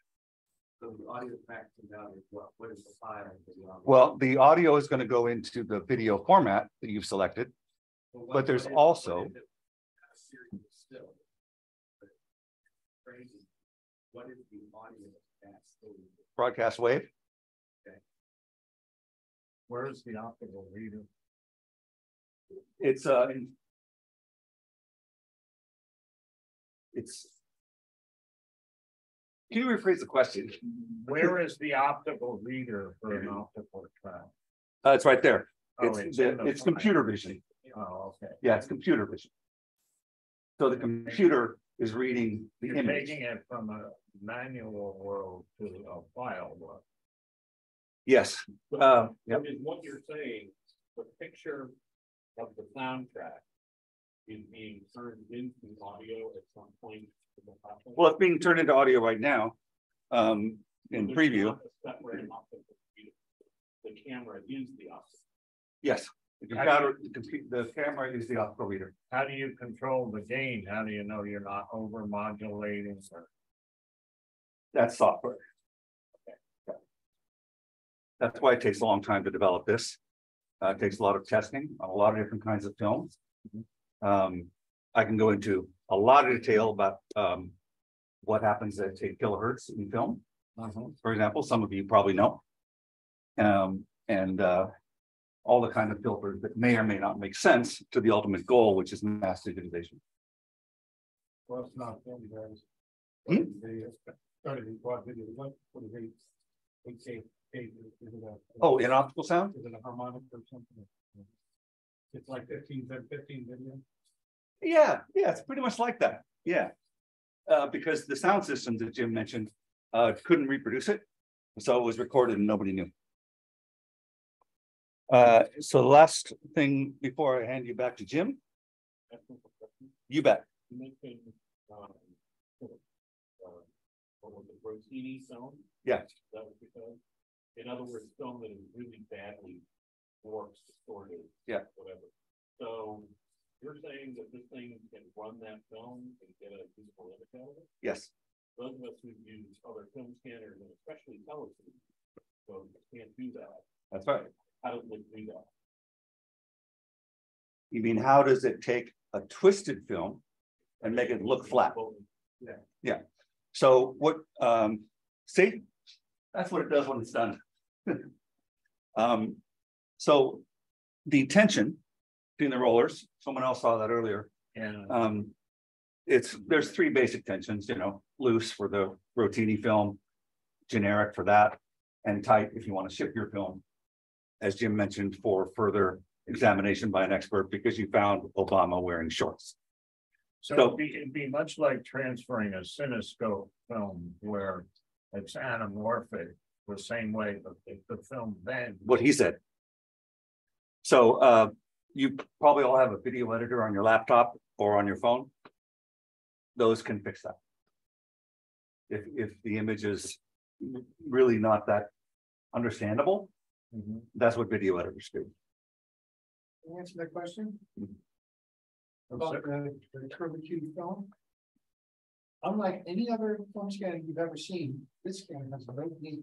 So the audio track comes out as what? What is the file? Well, the audio is going to go into the video format that you've selected. Well, what- but there's what also- it? Still. Crazy. What is the audio? Broadcast wave. Where is the optical reader? It's uh. It's. Can you rephrase the question? Where is the optical reader for an optical track? Uh, it's right there. Oh, It's, it's the it's computer vision. Oh, okay. Yeah, it's computer vision. So the computer is reading the You're image. taking it from a manual world to a file world. Yes, uh, yep. Is what you're saying, the picture of the soundtrack is being turned into audio at some point. the? Well, it's being turned into audio right now. Um, in There's preview, not a separate optical reader. The camera is the optical. yes. The computer, the camera is the optical reader. How do you control the gain? How do you know you're not over modulating or? That's software. That's why it takes a long time to develop this. Uh, it takes a lot of testing on a lot of different kinds of films. Um, I can go into a lot of detail about, um, what happens at say kilohertz in film. For example, some of you probably know. Um, and uh, all the kind of filters that may or may not make sense to the ultimate goal, which is mass digitization. Well, it's not film, guys. Hmm? Started in video, what, what is it? Eight K, eight, is it a? Oh, in optical sound? Is it a harmonic or something? It's like fifteen, then fifteen video. Yeah, yeah, it's pretty much like that, yeah. Uh, because the sound system that Jim mentioned, uh, couldn't reproduce it, so it was recorded and nobody knew. Uh, so the last thing before I hand you back to Jim, you bet. Um, uh, what was it, rotini zone? Yeah. That was because, in other words, film that is really badly warped, distorted. Yeah. Whatever. So you're saying that this thing can run that film and get a useful image out of it? Yes, Those of us who use other film scanners and especially television, so can't do that. that's right. How do we do that? You mean, how does it take a twisted film and make it look flat? Yeah. Yeah. So what, um, see, that's what it does when it's done. Um, so the tension between the rollers, someone else saw that earlier. And Um, it's, there's three basic tensions, you know, loose for the rotini film, generic for that, and tight if you want to ship your film. As Jim mentioned, for further examination by an expert because you found Obama wearing shorts. So So- it'd be, it'd be much like transferring a CinemaScope film where it's anamorphic, the same way that the, the film then. what he said. So uh, you probably all have a video editor on your laptop or on your phone. Those can fix that. If, if the image is really not that understandable, that's what video editors do. Can you Answer that question? Mhm. About the, the curlicue film? Unlike any other film scanner you've ever seen, this scanner has a very neat,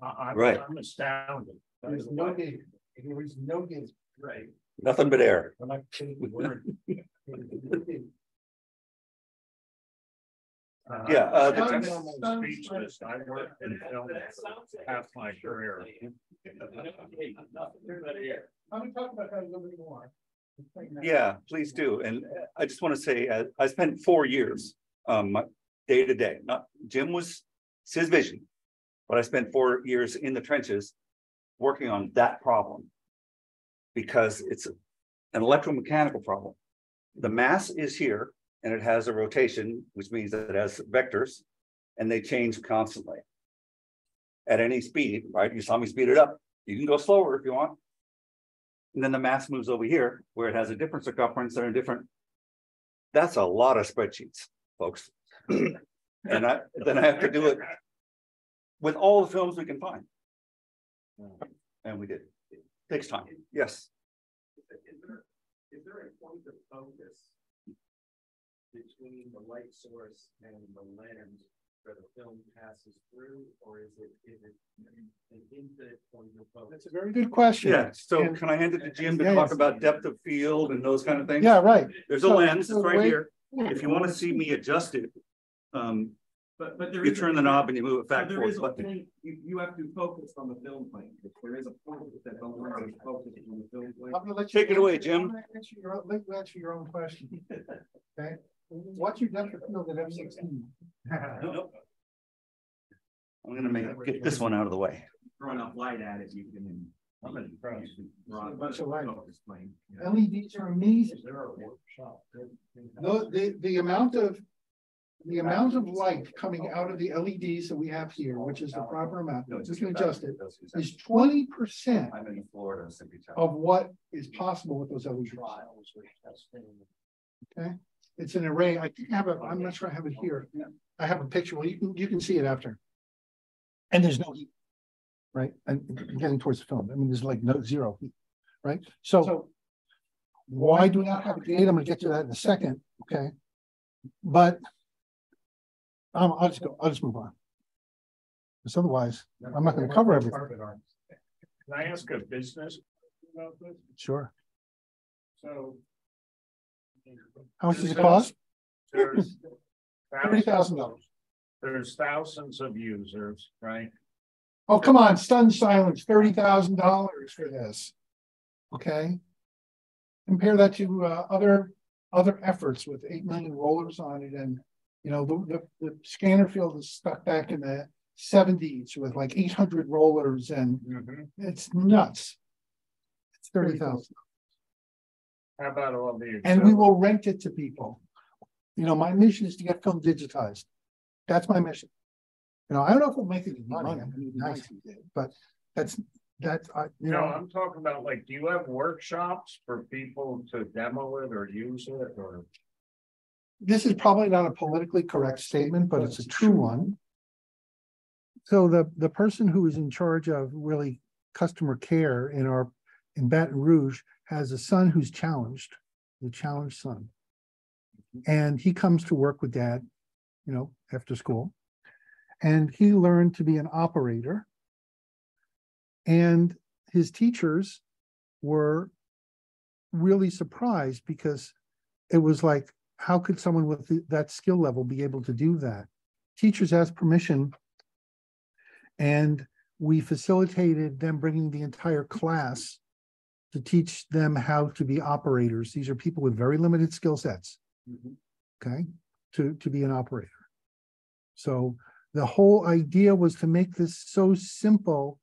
I, I'm- Right. I'm astounded. there's no gauge, there is no gauge. Right. Nothing but air. I'm not kidding the word. Uh, Yeah, uh, the- I'm almost speechless. I worked in film half my career. Let me talk about that a little bit more. Yeah, please do. And uh, I just want to say, uh, I spent four years, um, day to day, not, Jim was, it's his vision. But I spent four years in the trenches working on that problem. Because it's an electromechanical problem. The mass is here and it has a rotation, which means that it has vectors and they change constantly. At any speed, right? You saw me speed it up. You can go slower if you want. And then the mass moves over here where it has a different circumference and a different. That's a lot of spreadsheets, folks. And I, then I have to do it. With all the films we can find. And we did. Takes time. Yes. Is there a point of focus? Between the light source and the lens where the film passes through, or is it, is it an infinite point of focus? That's a very good question. Yeah, so And- can I hand it to Jim to Yeah, talk about depth of field and those kind of things? Yeah, right. There's a lens, so right wait- here. If you want to see me adjust it. Um, But, but there you is. a- turn the knob and you move it so back There forth. a but- point, you, you have to focus on the film plane. There is a point that the lens is focused on the film plane. I'm gonna let you Take it away, Jim. I'm Answer your, let you answer your own question. Okay, what's your depth of field at F sixteen? I'm gonna make, get this one out of the way. Throw enough light at it, you can. I'm impressed. Run A bunch of light. focus plane. LEDs are amazing. Is there a workshop? No, the, the amount of, the amount of light coming out of the LEDs that we have here, which is the proper amount, just can adjust it, is twenty percent I'm in Florida, Sippy Town. of what is possible with those LEDs. Okay, it's an array. I think I have a, I'm not sure I have it here. I have a picture. Well, you can, you can see it after. And there's no heat. Right, and getting towards the film. I mean, there's like no zero heat, right? So why do we not have a gate? I'm gonna get to that in a second, okay? But um, I'll just go, I'll just move on. Because otherwise, I'm not gonna cover everything. Can I ask a business about this? Sure. So. How much does it cost? There's, Thirty thousand dollars. There's thousands of users, right? Oh, come on, stunned silence, thirty thousand dollars for this. Okay? Compare that to uh other, other efforts with eight million rollers on it and, you know, the, the, the scanner field is stuck back in the seventies with like eight hundred rollers and it's nuts. It's thirty thousand, How about all the? and we will rent it to people. You know, my mission is to get film digitized. That's my mission. You know, I don't know if we'll make any money, I mean, nice if we did, but that's, that's, I, you No, know. I'm talking about like, do you have workshops for people to demo it or use it or? this is probably not a politically correct statement, but it's a true one. So the, the person who is in charge of really customer care in our, in Baton Rouge has a son who's challenged, the challenged son. Mm-hmm. And he comes to work with dad, you know, after school. And he learned to be an operator. And his teachers were really surprised because it was like, how could someone with that skill level be able to do that? Teachers asked permission. And we facilitated them bringing the entire class to teach them how to be operators. These are people with very limited skill sets. Okay, to, to be an operator. So the whole idea was to make this so simple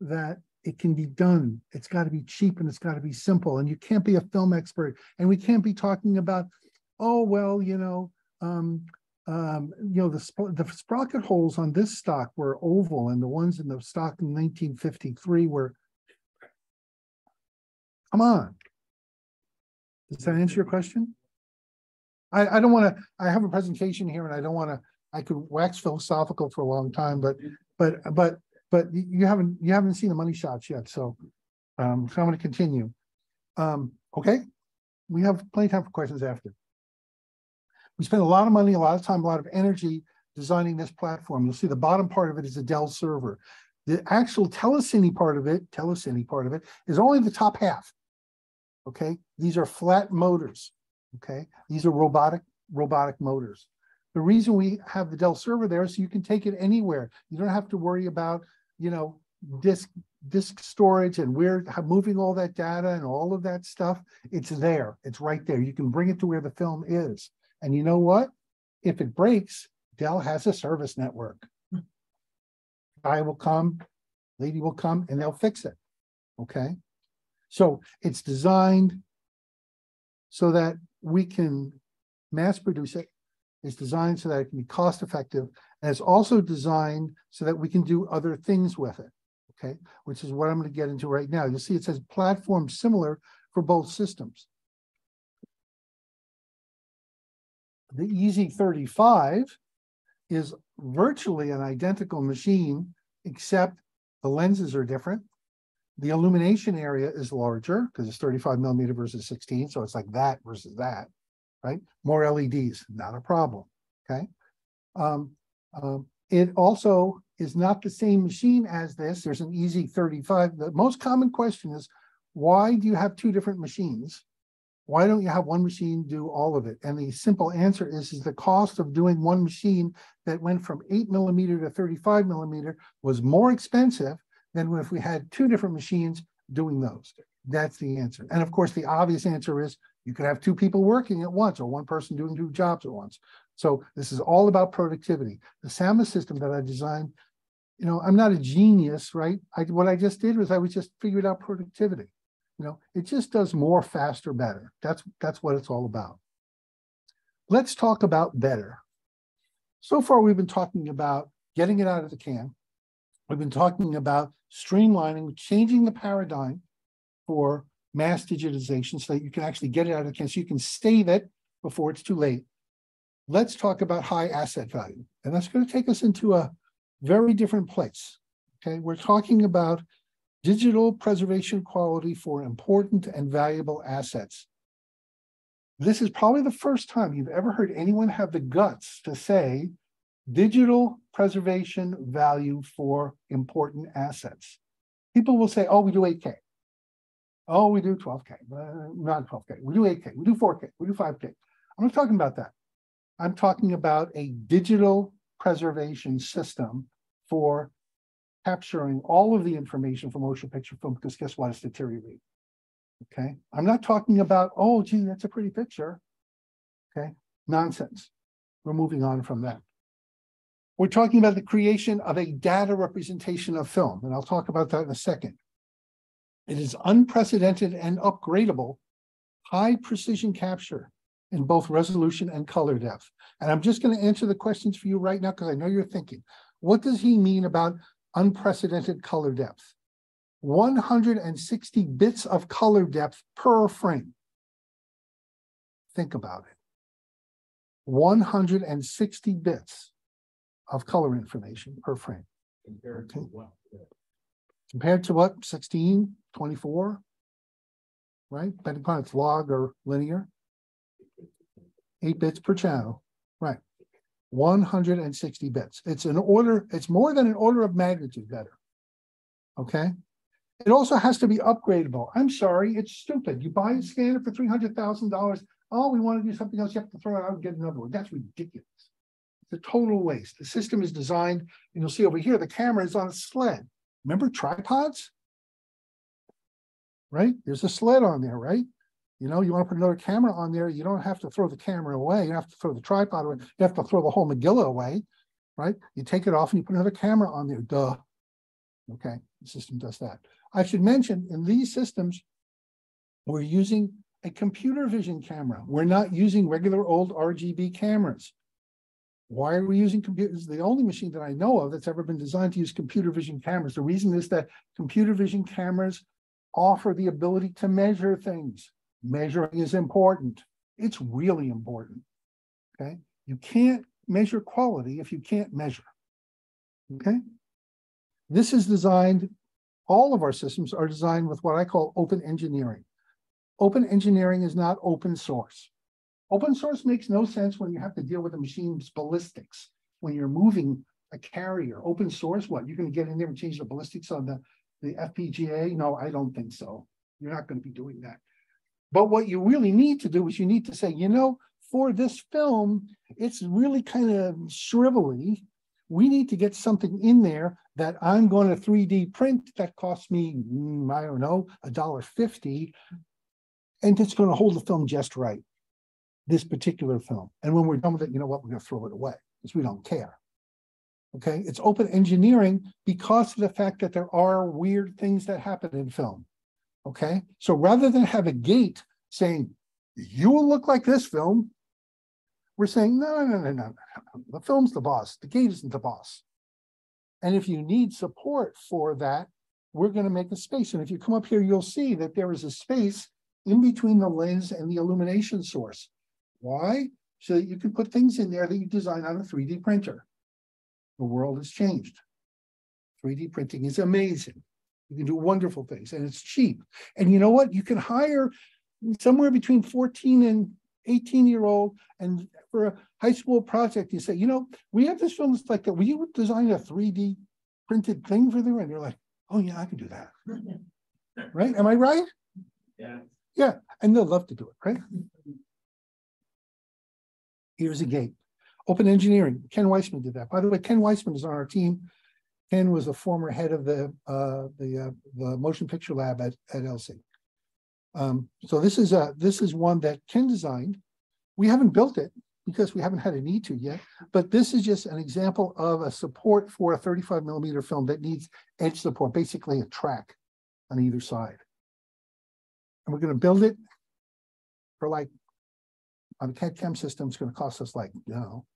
that it can be done. It's got to be cheap and it's got to be simple. And you can't be a film expert. And we can't be talking about, oh, well, you know, um, um, you know, the, sp- the sprocket holes on this stock were oval and the ones in the stock in nineteen fifty-three were. Come on. Does that answer your question? I, I don't want to, I have a presentation here and I don't want to, I could wax philosophical for a long time, but, but, but, but you haven't, you haven't seen the money shots yet, so. Um, so I'm gonna continue. Um, okay, we have plenty of time for questions after. We spent a lot of money, a lot of time, a lot of energy designing this platform. You'll see the bottom part of it is a Dell server. The actual telecine part of it, telecine part of it, is only the top half. Okay, these are flat motors. Okay, these are robotic, robotic motors. The reason we have the Dell server there is so you can take it anywhere. You don't have to worry about, you know, disk, disk storage and we're moving all that data and all of that stuff. It's there. It's right there. You can bring it to where the film is. And you know what? If it breaks, Dell has a service network. Hmm. Guy will come, lady will come, and they'll fix it. Okay? So it's designed so that we can mass produce it. It's designed so that it can be cost effective. And it's also designed so that we can do other things with it. Okay, which is what I'm going to get into right now. You'll see it says platform similar for both systems. The EZ35 is virtually an identical machine, except the lenses are different. The illumination area is larger because it's 35 millimeter versus 16. So it's like that versus that, right? More LEDs, not a problem. Okay. Um, um, it also is not the same machine as this. There's an EZ35. The most common question is why do you have two different machines? Why don't you have one machine do all of it? And the simple answer is, is the cost of doing one machine that went from eight millimeter to 35 millimeter was more expensive than if we had two different machines doing those. That's the answer. And of course, the obvious answer is you could have two people working at once or one person doing two jobs at once. So this is all about productivity. The SAMMA system that I designed, you know, I'm not a genius, right? I, what I just did was I was just figured out productivity. You know, it just does more, faster, better. That's that's what it's all about. Let's talk about better. So far, we've been talking about getting it out of the can. We've been talking about streamlining, changing the paradigm for mass digitization so that you can actually get it out of the can, so you can save it before it's too late. Let's talk about high asset value. And that's going to take us into a very different place. Okay, we're talking about digital preservation quality for important and valuable assets. This is probably the first time you've ever heard anyone have the guts to say digital preservation value for important assets. People will say, oh, we do 8K. Oh, we do 12K, uh, not 12K. We do 8K, we do 4K, we do 5K. I'm not talking about that. I'm talking about a digital preservation system for capturing all of the information from motion picture film, because guess what? It's deteriorating. Okay, I'm not talking about, oh gee, that's a pretty picture. Okay, nonsense. We're moving on from that. We're talking about the creation of a data representation of film, and I'll talk about that in a second. It is unprecedented and upgradable, high precision capture in both resolution and color depth. And I'm just going to answer the questions for you right now because I know you're thinking, what does he mean about unprecedented color depth? 160 bits of color depth per frame. Think about it. 160 bits of color information per frame. Compared to what? Compared to what, 16, 24? Right, depending upon its log or linear. Eight bits per channel, right. One hundred and sixty bits. It's an order, it's more than an order of magnitude better. Okay? It also has to be upgradable. I'm sorry, it's stupid. You buy a scanner for three hundred thousand dollars. Oh, we want to do something else. You have to throw it out and get another one. That's ridiculous. A total waste. The system is designed, and you'll see over here, the camera is on a sled. Remember tripods? Right? There's a sled on there, right? You know, you want to put another camera on there, you don't have to throw the camera away. You have to throw the tripod away. You have to throw the whole Megillah away, right? You take it off and you put another camera on there, duh. Okay, the system does that. I should mention, in these systems, we're using a computer vision camera. We're not using regular old RGB cameras. Why are we using computers? The only machine that I know of that's ever been designed to use computer vision cameras. The reason is that computer vision cameras offer the ability to measure things. Measuring is important. It's really important. Okay, you can't measure quality if you can't measure. Okay, this is designed, all of our systems are designed with what I call open engineering. Open engineering is not open source. Open source makes no sense when you have to deal with the machine's ballistics. When you're moving a carrier, open source, what? You're going to get in there and change the ballistics on the, the FPGA? No, I don't think so. You're not going to be doing that. But what you really need to do is you need to say, you know, for this film, it's really kind of shrivelly. We need to get something in there that I'm going to 3D print that costs me, mm, I don't know, a dollar fifty. And it's going to hold the film just right. This particular film. And when we're done with it, you know what? We're going to throw it away because we don't care. Okay, it's open engineering because of the fact that there are weird things that happen in film. Okay, so rather than have a gate saying, you will look like this film, we're saying, no, no, no, no, no. The film's the boss. The gate isn't the boss. And if you need support for that, we're going to make a space. And if you come up here, you'll see that there is a space in between the lens and the illumination source. Why? So that you can put things in there that you design on a 3D printer. The world has changed. 3D printing is amazing. You can do wonderful things and it's cheap. And you know what? You can hire somewhere between 14 and 18 year old and for a high school project, you say, you know, we have this film that's like that. Will you design a 3D printed thing for them? And you're like, oh yeah, I can do that. right? Am I right? Yeah. Yeah, and they'll love to do it, right? Here's a gate. Open engineering. Ken Weissman did that. By the way, Ken Weissman is on our team. Ken was the former head of the uh, the uh, the motion picture lab at at LC. Um, so this is a this is one that Ken designed. We haven't built it because we haven't had a need to yet, but this is just an example of a support for a 35 millimeter film that needs edge support, basically a track on either side. And we're going to build it for like on a CAD CAM system, is going to cost us like, you know,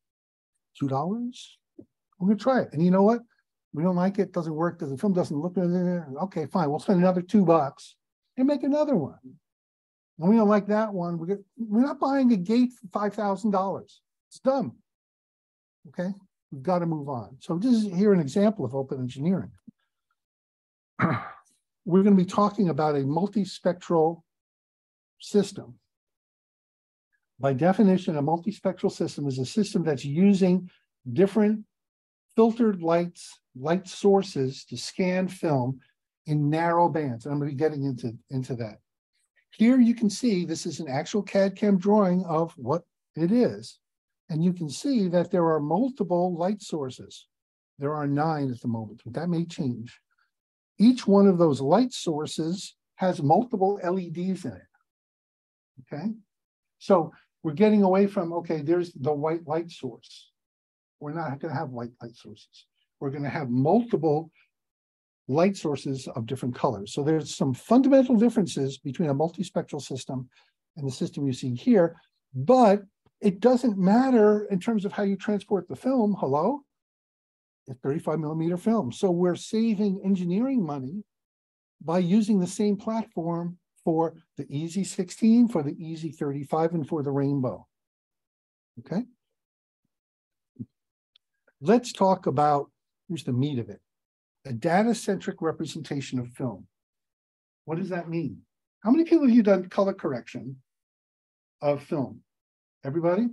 two dollars. We're going to try it. And you know what? We don't like it, doesn't work, the film doesn't look, okay, fine, we'll spend another two bucks and make another one. And we don't like that one. We're, we're not buying a gate for five thousand dollars. It's dumb. Okay, we've got to move on. So this is here an example of open engineering. We're going to be talking about a multispectral system. By definition, a multispectral system is a system that's using different filtered lights, light sources to scan film in narrow bands. And I'm going to be getting into, into that. Here you can see this is an actual CAD CAM drawing of what it is. And you can see that there are multiple light sources. There are nine at the moment, but that may change. Each one of those light sources has multiple LEDs in it. Okay, so we're getting away from, okay, there's the white light source. We're not gonna have white light sources. We're gonna have multiple light sources of different colors. So there's some fundamental differences between a multispectral system and the system you see here, but it doesn't matter in terms of how you transport the film. Hello? It's 35 millimeter film. So we're saving engineering money by using the same platform for the EZ16, for the EZ35, and for the Rainbow. Okay? Let's talk about, here's the meat of it, a data-centric representation of film. What does that mean? How many people have you done color correction of film? Everybody?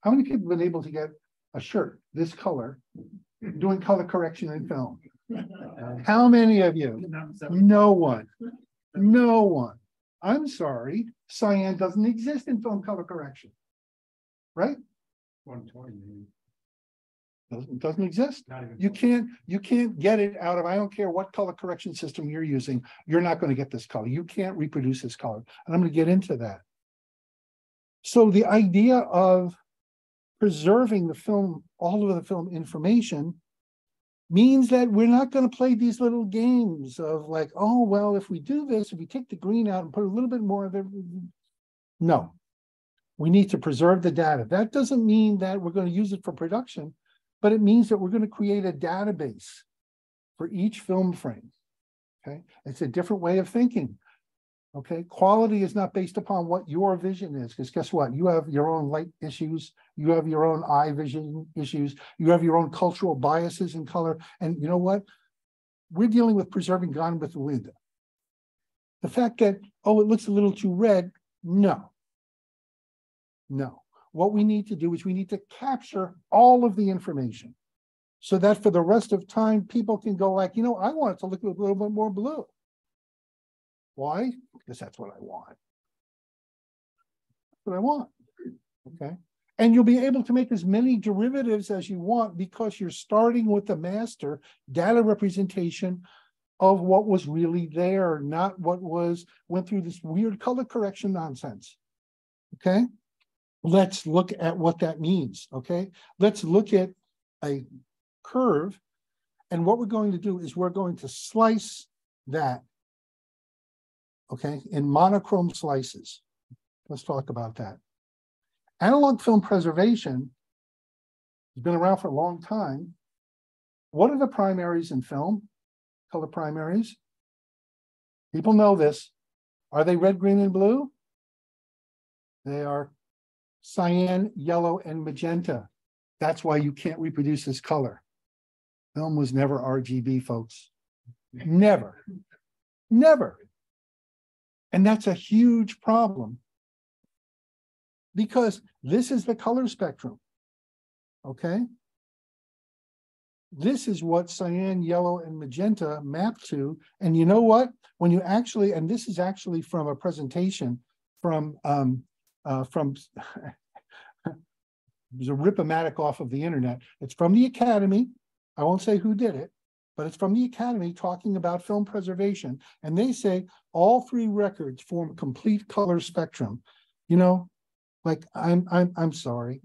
How many people have been able to get a shirt this color doing color correction in film? How many of you? No one. No one. I'm sorry, cyan doesn't exist in film color correction. Right? One twenty. Doesn't, doesn't exist. You can't, you can't get it out of, I don't care what color correction system you're using, you're not gonna get this color. You can't reproduce this color. And I'm gonna get into that. So the idea of preserving the film, all of the film information means that we're not gonna play these little games of like, oh, well, if we do this, if we take the green out and put a little bit more of it. No. We need to preserve the data. That doesn't mean that we're gonna use it for production but it means that we're going to create a database for each film frame. Okay, it's a different way of thinking. Okay, quality is not based upon what your vision is, because guess what? You have your own light issues, you have your own eye vision issues, you have your own cultural biases in color. And you know what? We're dealing with preserving Gone with the Wind. The fact that, oh, it looks a little too red, no. No what we need to do is we need to capture all of the information so that for the rest of time, people can go like, you know, I want it to look a little bit more blue. Why? Because that's what I want. That's what I want. Okay. And you'll be able to make as many derivatives as you want because you're starting with the master data representation of what was really there, not what was went through this weird color correction nonsense. Okay let's look at what that means, okay? Let's look at a curve. And what we're going to do is we're going to slice that, okay, in monochrome slices. Let's talk about that. Analog film preservation has been around for a long time. What are the primaries in film? Color primaries? People know this. Are they red, green, and blue? They are cyan, yellow, and magenta. That's why you can't reproduce this color. Film was never RGB, folks. Never. Never. And that's a huge problem. Because this is the color spectrum. Okay? This is what cyan, yellow, and magenta map to. And you know what? When you actually, and this is actually from a presentation from um, uh, from there's a ripomatic off of the internet. It's from the Academy. I won't say who did it, but it's from the Academy talking about film preservation. And they say all three records form a complete color spectrum. You know, like I'm I'm I'm sorry.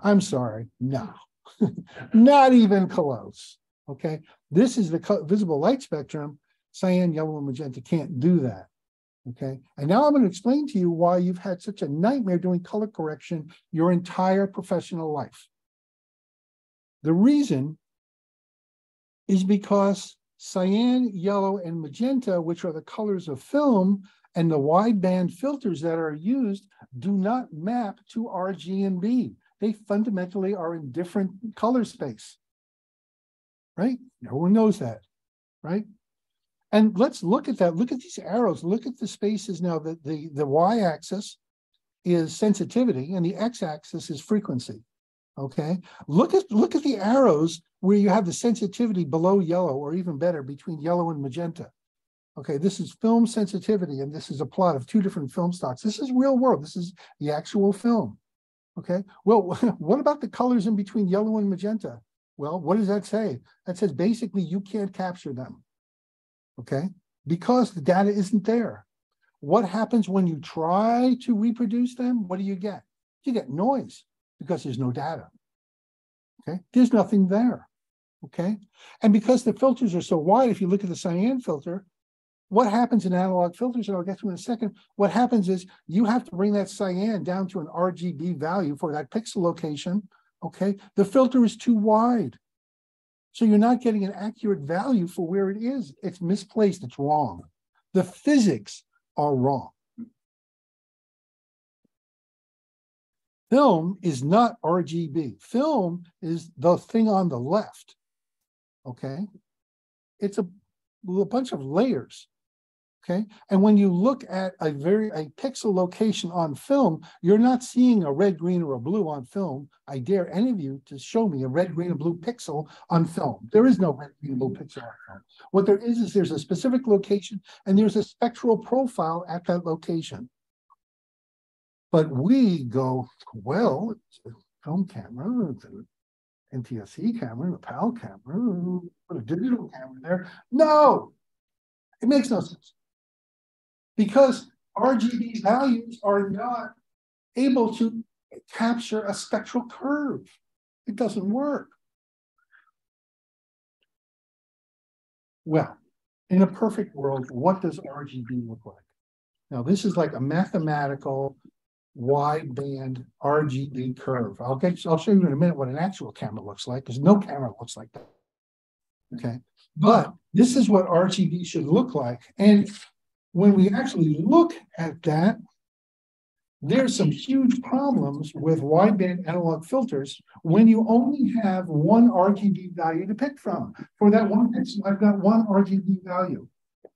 I'm sorry. No, not even close. Okay. This is the visible light spectrum. Cyan, yellow, and magenta can't do that. Okay, and now I'm going to explain to you why you've had such a nightmare doing color correction your entire professional life. The reason is because cyan, yellow, and magenta, which are the colors of film, and the wideband filters that are used do not map to RG and B. They fundamentally are in different color space, right? No one knows that, right? And let's look at that. Look at these arrows. Look at the spaces now. The, the, the y-axis is sensitivity and the x-axis is frequency. Okay. Look at look at the arrows where you have the sensitivity below yellow or even better between yellow and magenta. Okay, this is film sensitivity, and this is a plot of two different film stocks. This is real world. This is the actual film. Okay, well, what about the colors in between yellow and magenta? Well, what does that say? That says basically you can't capture them. Okay, because the data isn't there. What happens when you try to reproduce them? What do you get? You get noise because there's no data. Okay, there's nothing there. Okay, and because the filters are so wide, if you look at the cyan filter, what happens in analog filters, and I'll get to in a second, what happens is you have to bring that cyan down to an RGB value for that pixel location. Okay, the filter is too wide. So you're not getting an accurate value for where it is. It's misplaced, it's wrong. The physics are wrong. Film is not RGB. Film is the thing on the left. Okay? It's a, a bunch of layers. Okay? And when you look at a very a pixel location on film, you're not seeing a red, green, or a blue on film. I dare any of you to show me a red, green, or blue pixel on film. There is no red, green, blue pixel on film. What there is is there's a specific location and there's a spectral profile at that location. But we go, well, it's a film camera, it's an NTSC camera, a PAL camera, put a digital camera there. No, it makes no sense. Because RGB values are not able to capture a spectral curve. It doesn't work. Well, in a perfect world, what does RGB look like? Now, this is like a mathematical wideband RGB curve. I'll get, I'll show you in a minute what an actual camera looks like, because no camera looks like that. Okay, but this is what RGB should look like. And when we actually look at that, there's some huge problems with wideband analog filters when you only have one RGB value to pick from. For that one pixel, I've got one RGB value.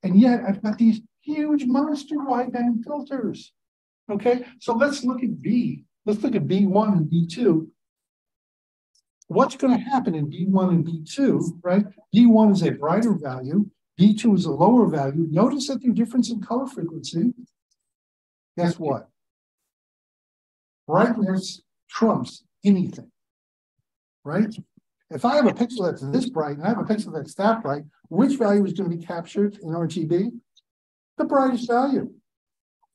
And yet I've got these huge monster wideband filters. Okay, so let's look at B. Let's look at B1 and B2. What's going to happen in B1 and B2, right? B1 is a brighter value, B2 is a lower value. Notice that the difference in color frequency. Guess what? Brightness trumps anything, right? If I have a pixel that's this bright and I have a pixel that's that bright, which value is going to be captured in RGB? The brightest value.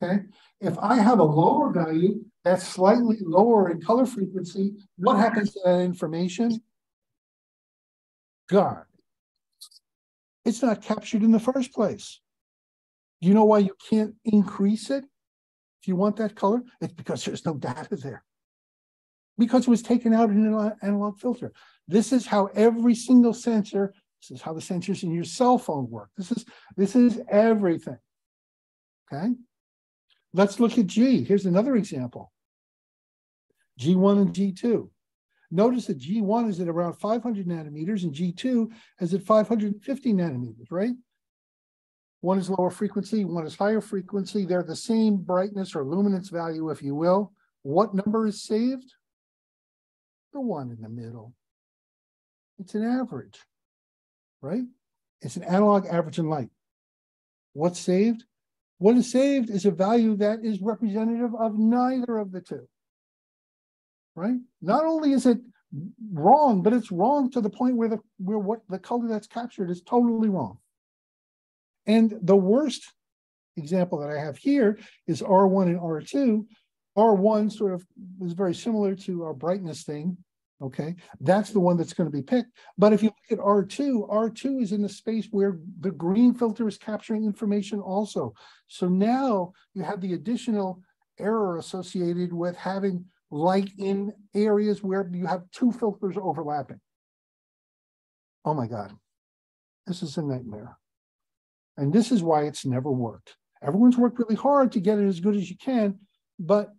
Okay. If I have a lower value that's slightly lower in color frequency, what happens to that information? God. It's not captured in the first place. Do you know why you can't increase it? If you want that color, it's because there's no data there. Because it was taken out in an analog filter. This is how every single sensor, this is how the sensors in your cell phone work. This is this is everything. Okay. Let's look at G. Here's another example. G1 and G2. Notice that G1 is at around 500 nanometers and G2 is at 550 nanometers, right? One is lower frequency, one is higher frequency. They're the same brightness or luminance value, if you will. What number is saved? The one in the middle. It's an average, right? It's an analog average in light. What's saved? What is saved is a value that is representative of neither of the two. Right? Not only is it wrong, but it's wrong to the point where the where what the color that's captured is totally wrong. And the worst example that I have here is R1 and R2. R1 sort of is very similar to our brightness thing. Okay, that's the one that's going to be picked. But if you look at R2, R2 is in the space where the green filter is capturing information also. So now you have the additional error associated with having light in areas where you have two filters overlapping. Oh my God, this is a nightmare. And this is why it's never worked. Everyone's worked really hard to get it as good as you can, but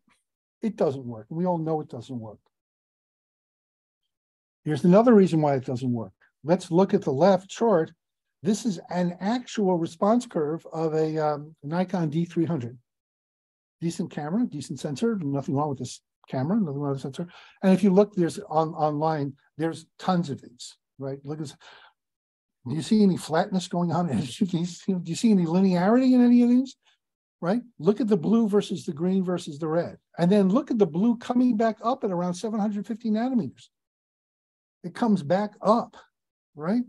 it doesn't work. We all know it doesn't work. Here's another reason why it doesn't work. Let's look at the left chart. This is an actual response curve of a um, Nikon D300. Decent camera, decent sensor, nothing wrong with this camera, nothing wrong with the sensor. And if you look, there's on online, there's tons of these, right? Look at this. Do you see any flatness going on? do, you see, do you see any linearity in any of these? right? Look at the blue versus the green versus the red. And then look at the blue coming back up at around 750 nanometers. It comes back up, right?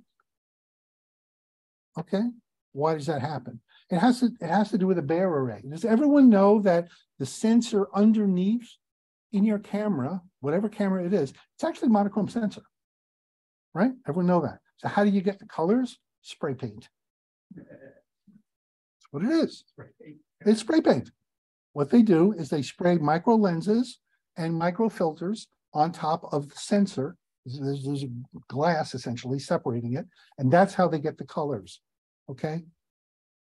Okay, why does that happen? It has to, it has to do with a Bayer array. Does everyone know that the sensor underneath in your camera, whatever camera it is, it's actually a monochrome sensor, right? Everyone know that. So how do you get the colors? Spray paint. That's what it is. It's spray paint. What they do is they spray micro lenses and micro filters on top of the sensor. There's, there's a glass essentially separating it, and that's how they get the colors. Okay.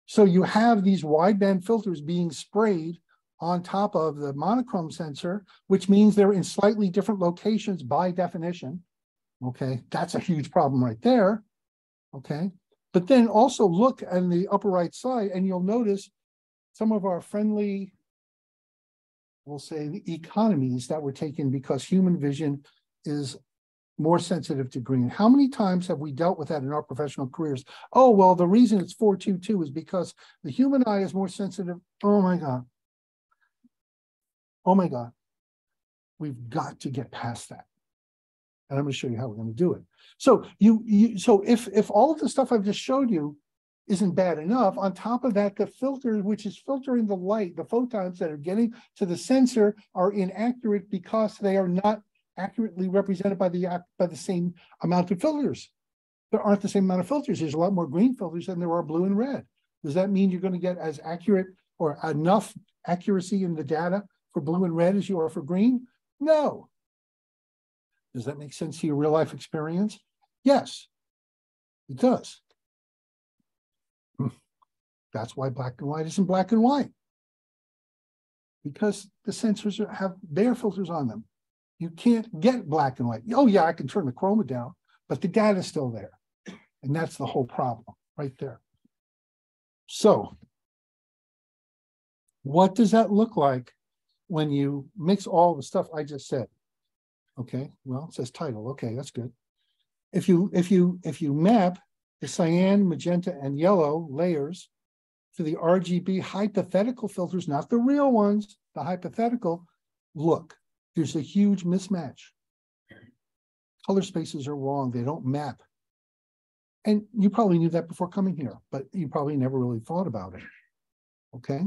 So you have these wideband filters being sprayed on top of the monochrome sensor, which means they're in slightly different locations by definition. Okay, that's a huge problem right there. Okay, but then also look on the upper right side and you'll notice some of our friendly, we'll say economies that were taken because human vision is more sensitive to green. How many times have we dealt with that in our professional careers? Oh, well, the reason it's 422 is because the human eye is more sensitive. Oh my God. Oh my God. We've got to get past that. And I'm going to show you how we're going to do it. So you, you so if if all of the stuff I've just showed you isn't bad enough, on top of that, the filter, which is filtering the light, the photons that are getting to the sensor are inaccurate because they are not accurately represented by the by the same amount of filters. There aren't the same amount of filters. There's a lot more green filters than there are blue and red. Does that mean you're going to get as accurate or enough accuracy in the data for blue and red as you are for green? No. Does that make sense to your real life experience? Yes, it does. Hmm. That's why black and white isn't black and white. Because the sensors have their filters on them. You can't get black and white. Oh yeah, I can turn the chroma down, but the data is still there. And that's the whole problem right there. So what does that look like when you mix all the stuff I just said? Okay, well, it says title. Okay, that's good. If you if you if you map the cyan, magenta, and yellow layers to the RGB hypothetical filters, not the real ones, the hypothetical, look, there's a huge mismatch. Color spaces are wrong. They don't map. And you probably knew that before coming here, but you probably never really thought about it. Okay.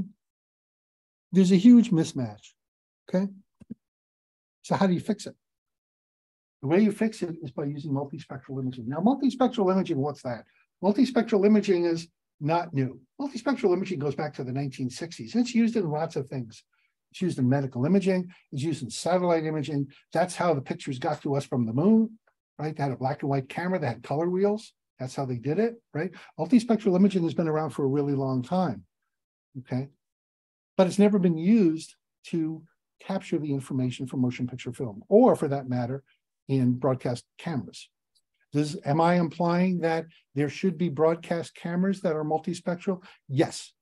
There's a huge mismatch. Okay. So how do you fix it? The way you fix it is by using multispectral imaging. Now, multispectral imaging, what's that? Multispectral imaging is not new. Multispectral imaging goes back to the 1960s. It's used in lots of things. It's used in medical imaging. It's used in satellite imaging. That's how the pictures got to us from the moon, right? They had a black and white camera that had color wheels. That's how they did it, right? Multispectral imaging has been around for a really long time, okay? But it's never been used to capture the information from motion picture film, or for that matter, in broadcast cameras. Does, am I implying that there should be broadcast cameras that are multispectral? Yes,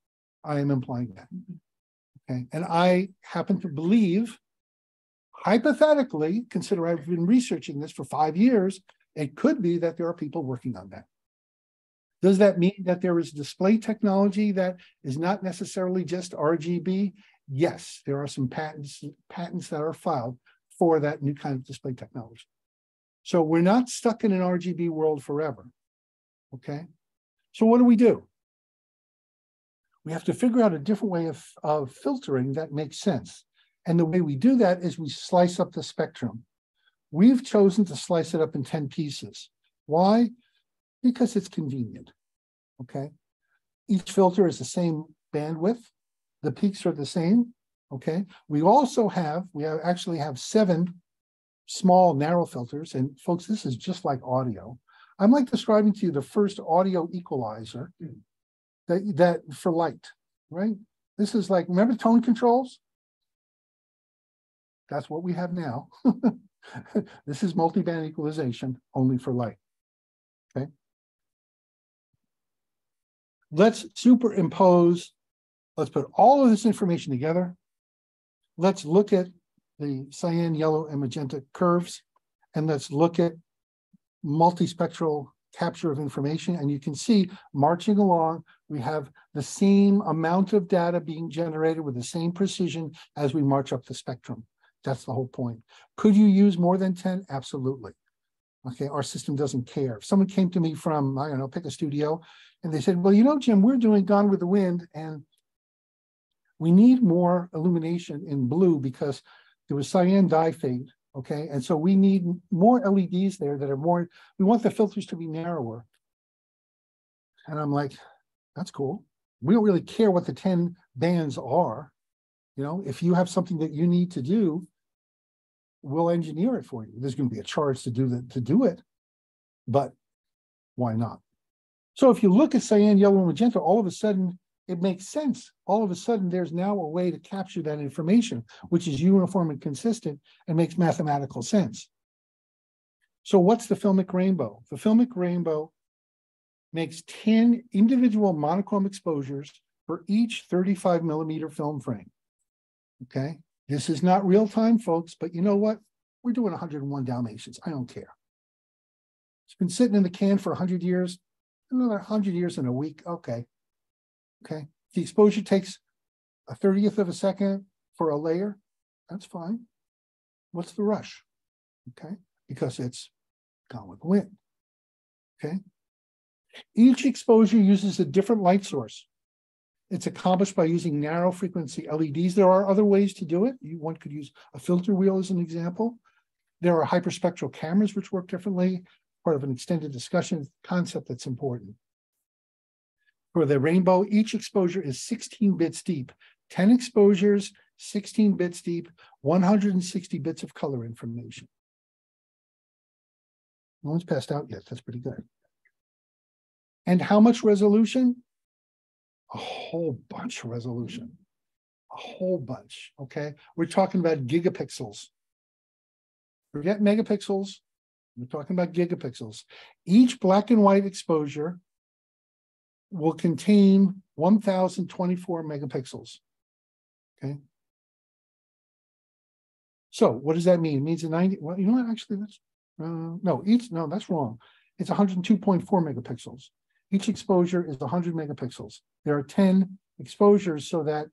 I am implying that. Okay, and I happen to believe, hypothetically, consider I've been researching this for five years, it could be that there are people working on that. Does that mean that there is display technology that is not necessarily just RGB? Yes, there are some patents patents that are filed for that new kind of display technology. So we're not stuck in an RGB world forever. Okay. So what do we do? We have to figure out a different way of, of filtering that makes sense. And the way we do that is we slice up the spectrum. We've chosen to slice it up in 10 pieces. Why? Because it's convenient. Okay. Each filter is the same bandwidth. The peaks are the same. Okay. We also have, we have actually have seven small narrow filters. And folks, this is just like audio. I'm like describing to you the first audio equalizer hmm. That, that for light, right? This is like, remember tone controls? That's what we have now. this is multiband equalization only for light. Okay. Let's superimpose, let's put all of this information together. Let's look at the cyan, yellow, and magenta curves, and let's look at multispectral capture of information. And you can see marching along We have the same amount of data being generated with the same precision as we march up the spectrum. That's the whole point. Could you use more than ten? Absolutely. Okay, our system doesn't care. If someone came to me from, I don't know, pick a studio, and they said, well, you know, Jim, we're doing Gone with the Wind, and we need more illumination in blue because there was cyan dye fade, okay? And so we need more LEDs there that are more, we want the filters to be narrower. And I'm like, that's cool. We don't really care what the ten bands are. You know, if you have something that you need to do, we'll engineer it for you. There's going to be a charge to do the, to do it. But why not? So if you look at cyan, yellow, and magenta, all of a sudden it makes sense. All of a sudden, there's now a way to capture that information, which is uniform and consistent and makes mathematical sense. So what's the filmic rainbow? The filmic rainbow makes 10 individual monochrome exposures for each 35 millimeter film frame. Okay, this is not real time, folks, but you know what? We're doing 101 Dalmatians. I don't care. It's been sitting in the can for 100 years, another 100 years in a week. Okay. Okay. The exposure takes a 30th of a second for a layer. That's fine. What's the rush? Okay. Because it's gone with the wind. Okay. Each exposure uses a different light source. It's accomplished by using narrow frequency LEDs. There are other ways to do it. One could use a filter wheel as an example. There are hyperspectral cameras which work differently, part of an extended discussion concept that's important. For the rainbow, each exposure is 16 bits deep, 10 exposures, 16 bits deep, 160 bits of color information. No one's passed out yet. That's pretty good. And how much resolution? A whole bunch of resolution. A whole bunch. Okay. We're talking about gigapixels. Forget megapixels. We're talking about gigapixels. Each black and white exposure will contain 1024 megapixels. Okay. So what does that mean? It means a 90, well, you know what, actually, that's, uh, no, each, no, that's wrong. It's 102.4 megapixels. Each exposure is 100 megapixels. There are 10 exposures so that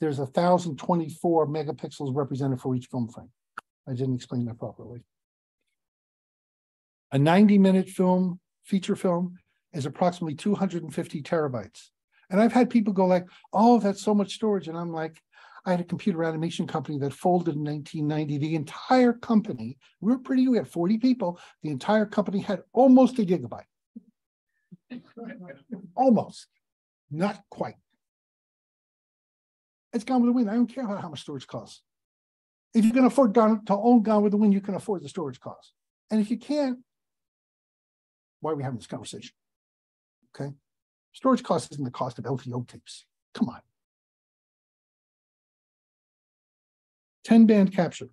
there's 1,024 megapixels represented for each film frame. I didn't explain that properly. A 90 minute film, feature film, is approximately 250 terabytes. And I've had people go like, oh, that's so much storage. And I'm like, I had a computer animation company that folded in 1990. The entire company, we were pretty, we had 40 people. The entire company had almost a gigabyte. almost, not quite. It's gone with the wind. I don't care how much storage costs. If you can afford gone, to own Gone with the Wind, you can afford the storage costs. And if you can't, why are we having this conversation? Okay. Storage cost isn't the cost of LTO tapes. Come on. 10 band capture.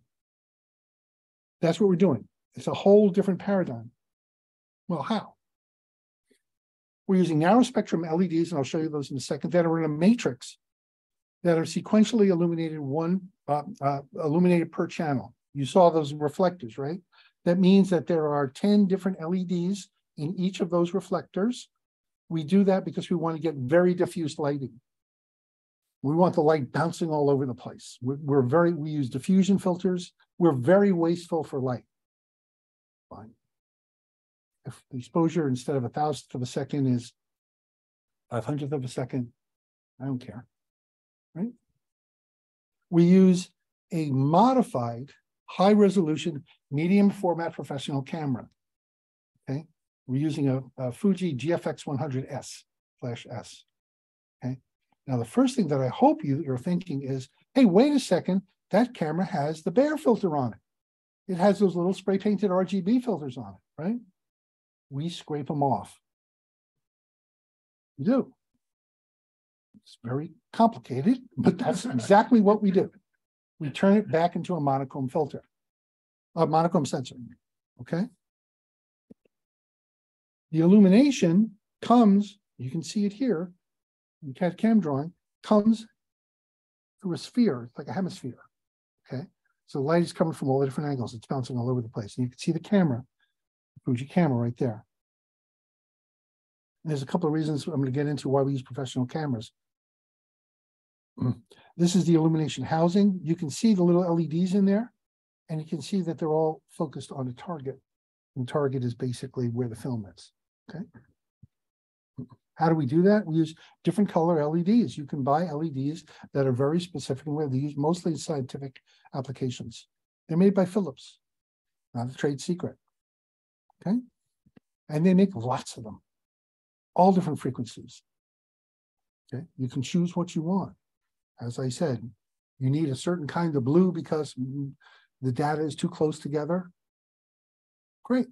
That's what we're doing. It's a whole different paradigm. Well, how? We're using narrow spectrum LEDs, and I'll show you those in a second, that are in a matrix that are sequentially illuminated one, uh, uh, illuminated per channel. You saw those reflectors, right? That means that there are 10 different LEDs in each of those reflectors. We do that because we want to get very diffuse lighting. We want the light bouncing all over the place. We're, we're very, we use diffusion filters. We're very wasteful for light. Fine. If the exposure instead of a thousandth of a second is five hundredth of a second, I don't care, right? We use a modified high resolution medium format professional camera. Okay, we're using a, a Fuji GFX 100S flash S. Okay. Now, the first thing that I hope you, you're thinking is, hey, wait a second, that camera has the Bayer filter on it. It has those little spray painted RGB filters on it, right? We scrape them off. We do. It's very complicated, but that's exactly what we do. We turn it back into a monochrome filter, a monochrome sensor, okay? The illumination comes, you can see it here, in CAD CAM drawing, comes through a sphere, it's like a hemisphere. Okay. So the light is coming from all the different angles. It's bouncing all over the place. And you can see the camera, Fuji camera right there. And there's a couple of reasons I'm going to get into why we use professional cameras. Mm. This is the illumination housing. You can see the little LEDs in there. And you can see that they're all focused on a target. And target is basically where the film is, okay? How do we do that? We use different color LEDs. You can buy LEDs that are very specific and they're used mostly in scientific applications. They're made by Philips, not a trade secret. Okay? And they make lots of them, all different frequencies. Okay, you can choose what you want. As I said, you need a certain kind of blue because the data is too close together. Great.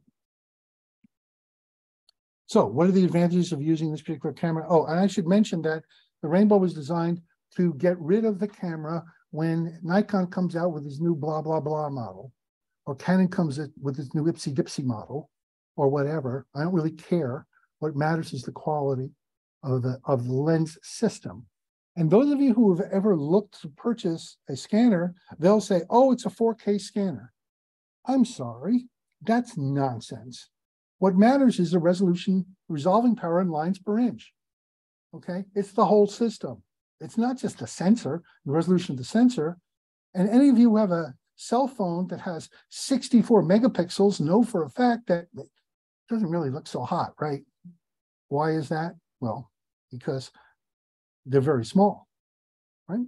So what are the advantages of using this particular camera? Oh, and I should mention that the Rainbow was designed to get rid of the camera when Nikon comes out with his new blah, blah, blah model, or Canon comes with his new ipsy dipsy model, or whatever. I don't really care. What matters is the quality of the, of the lens system. And those of you who have ever looked to purchase a scanner, they'll say, oh, it's a 4K scanner. I'm sorry, that's nonsense. What matters is the resolution, resolving power in lines per inch. Okay, it's the whole system. It's not just the sensor, the resolution of the sensor. And any of you who have a cell phone that has 64 megapixels know for a fact that doesn't really look so hot, right? Why is that? Well, because they're very small, right?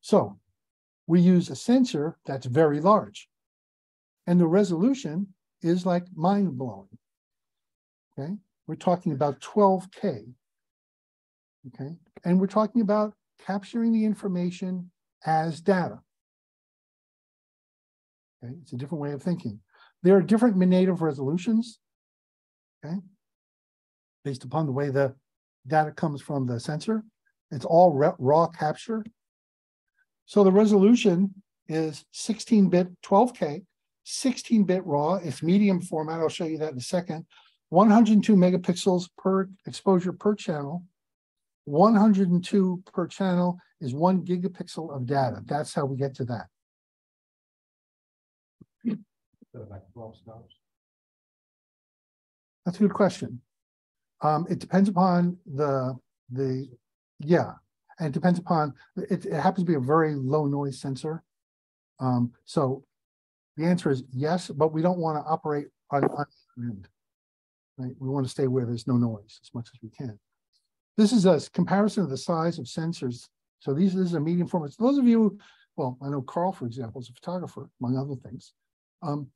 So we use a sensor that's very large. And the resolution is like mind blowing. Okay, we're talking about 12K. Okay, and we're talking about capturing the information as data. Okay, it's a different way of thinking. There are different native resolutions. Okay, based upon the way the data comes from the sensor. It's all raw capture. So the resolution is 16-bit 12K, 16-bit raw. It's medium format. I'll show you that in a second. 102 megapixels per exposure per channel. 102 per channel is one gigapixel of data. That's how we get to that. That's a good question. Um, it depends upon the, the, yeah, and it depends upon, it, it happens to be a very low noise sensor. Um, so the answer is yes, but we don't want to operate on, on end. Right? We want to stay where there's no noise as much as we can. This is a comparison of the size of sensors. So these, this is a medium format. So those of you, well, I know Carl, for example, is a photographer, among other things. Um,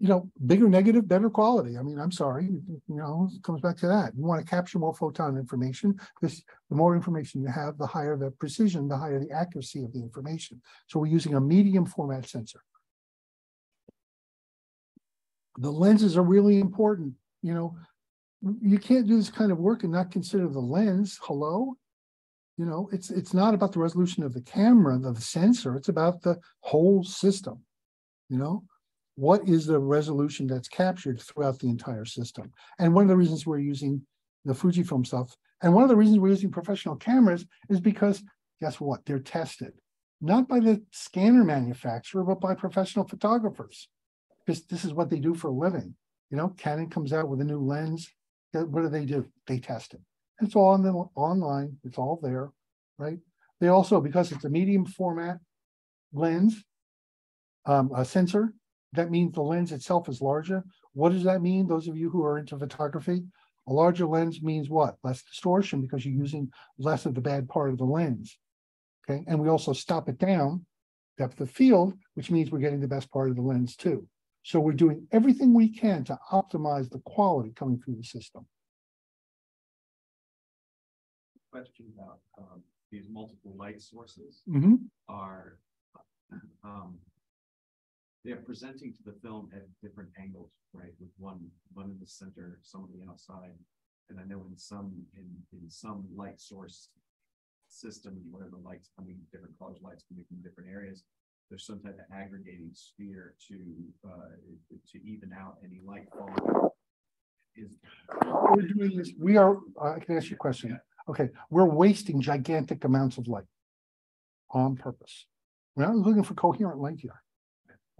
you know, bigger negative, better quality. I mean, I'm sorry, you know, it comes back to that. You want to capture more photon information because the more information you have, the higher the precision, the higher the accuracy of the information. So we're using a medium format sensor. The lenses are really important. You know, you can't do this kind of work and not consider the lens. Hello? You know, it's it's not about the resolution of the camera, the sensor. It's about the whole system. You know, what is the resolution that's captured throughout the entire system? And one of the reasons we're using the Fujifilm stuff, and one of the reasons we're using professional cameras is because guess what? They're tested, not by the scanner manufacturer, but by professional photographers. Because this is what they do for a living. You know, Canon comes out with a new lens. What do they do? They test it. It's all on the online, it's all there, right? They also, because it's a medium format lens, um, a sensor, that means the lens itself is larger. What does that mean? Those of you who are into photography, a larger lens means what? Less distortion because you're using less of the bad part of the lens. Okay, and we also stop it down, depth of field, which means we're getting the best part of the lens too. So we're doing everything we can to optimize the quality coming through the system. Question about um, these multiple light sources Mhm. are um, they're presenting to the film at different angles, right? With one, one in the center, some on the outside. And I know in some, in, in some light source system, where the light's coming, different colors, lights coming from different areas, there's some type of aggregating sphere to, uh, to even out any light falling. Is, We're doing this, we are, uh, I can ask you a question. Okay, we're wasting gigantic amounts of light on purpose. We're not looking for coherent light here.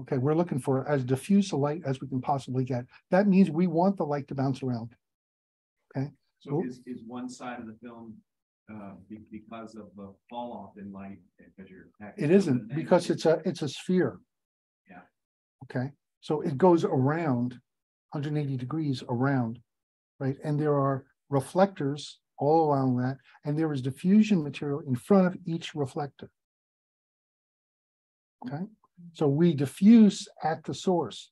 Okay, we're looking for as diffuse a light as we can possibly get. That means we want the light to bounce around. Okay, So is, is one side of the film, uh, because of the fall off in light, because you're. It isn't, because it's a, it's a sphere. Yeah. Okay, so it goes around, hundred and eighty degrees around, right? And there are reflectors all along that, and there is diffusion material in front of each reflector. Okay, so we diffuse at the source,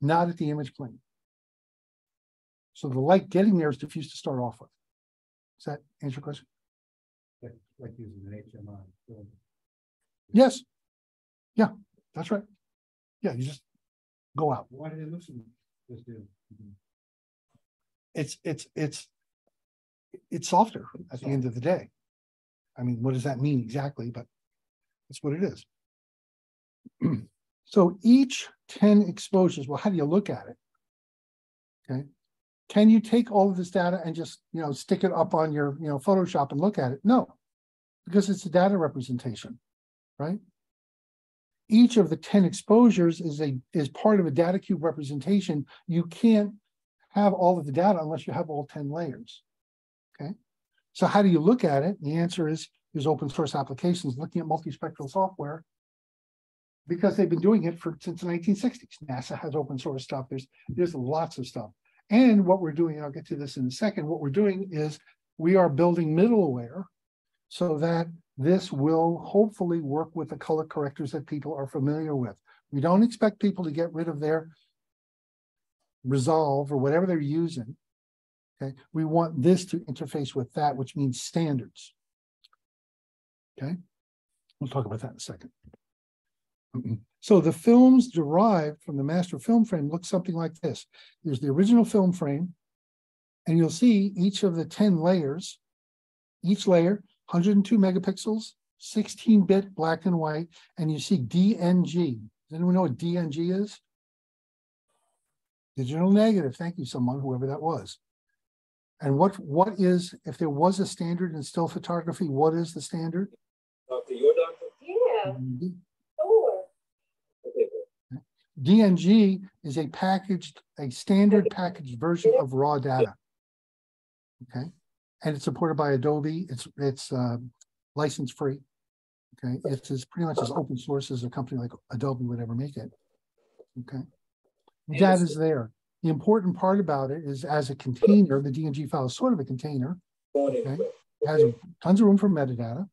not at the image plane. So the light getting there is diffused to start off with. Does that answer your question? Like using an HMI. Yes. Yeah, that's right. Yeah, you just go out. Why did it listen? Just do. It's, it's, it's. It's softer at the end of the day. I mean, what does that mean exactly? But that's what it is. So each ten exposures, well, how do you look at it? Okay. Can you take all of this data and just, you know, stick it up on your, you know, Photoshop and look at it? No. Because it's a data representation, right? Each of the ten exposures is a, is part of a data cube representation. You can't have all of the data unless you have all ten layers. Okay, so how do you look at it? The answer is, there's open source applications looking at multispectral software. Because they've been doing it for, since the nineteen sixties. NASA has open source stuff. There's, there's lots of stuff. And what we're doing, I'll get to this in a second, what we're doing is we are building middleware so that this will hopefully work with the color correctors that people are familiar with. We don't expect people to get rid of their resolve or whatever they're using. Okay, we want this to interface with that, which means standards. Okay, we'll talk about that in a second. Mm-hmm. So the films derived from the master film frame look something like this. There's the original film frame, and you'll see each of the 10 layers, each layer, 102 megapixels, 16-bit black and white, and you see DNG. Does anyone know what DNG is? Digital negative. Thank you, someone, whoever that was. And what what is, if there was a standard in still photography, what is the standard? Doctor, you're doctor? Yeah, sure. Okay. DNG is a packaged, a standard packaged version of raw data. Okay, and it's supported by Adobe. It's it's uh, license free. Okay, it's as pretty much as open source as a company like Adobe would ever make it. Okay, the data is there. The important part about it is as a container, the DNG file is sort of a container. Okay, has tons of room for metadata,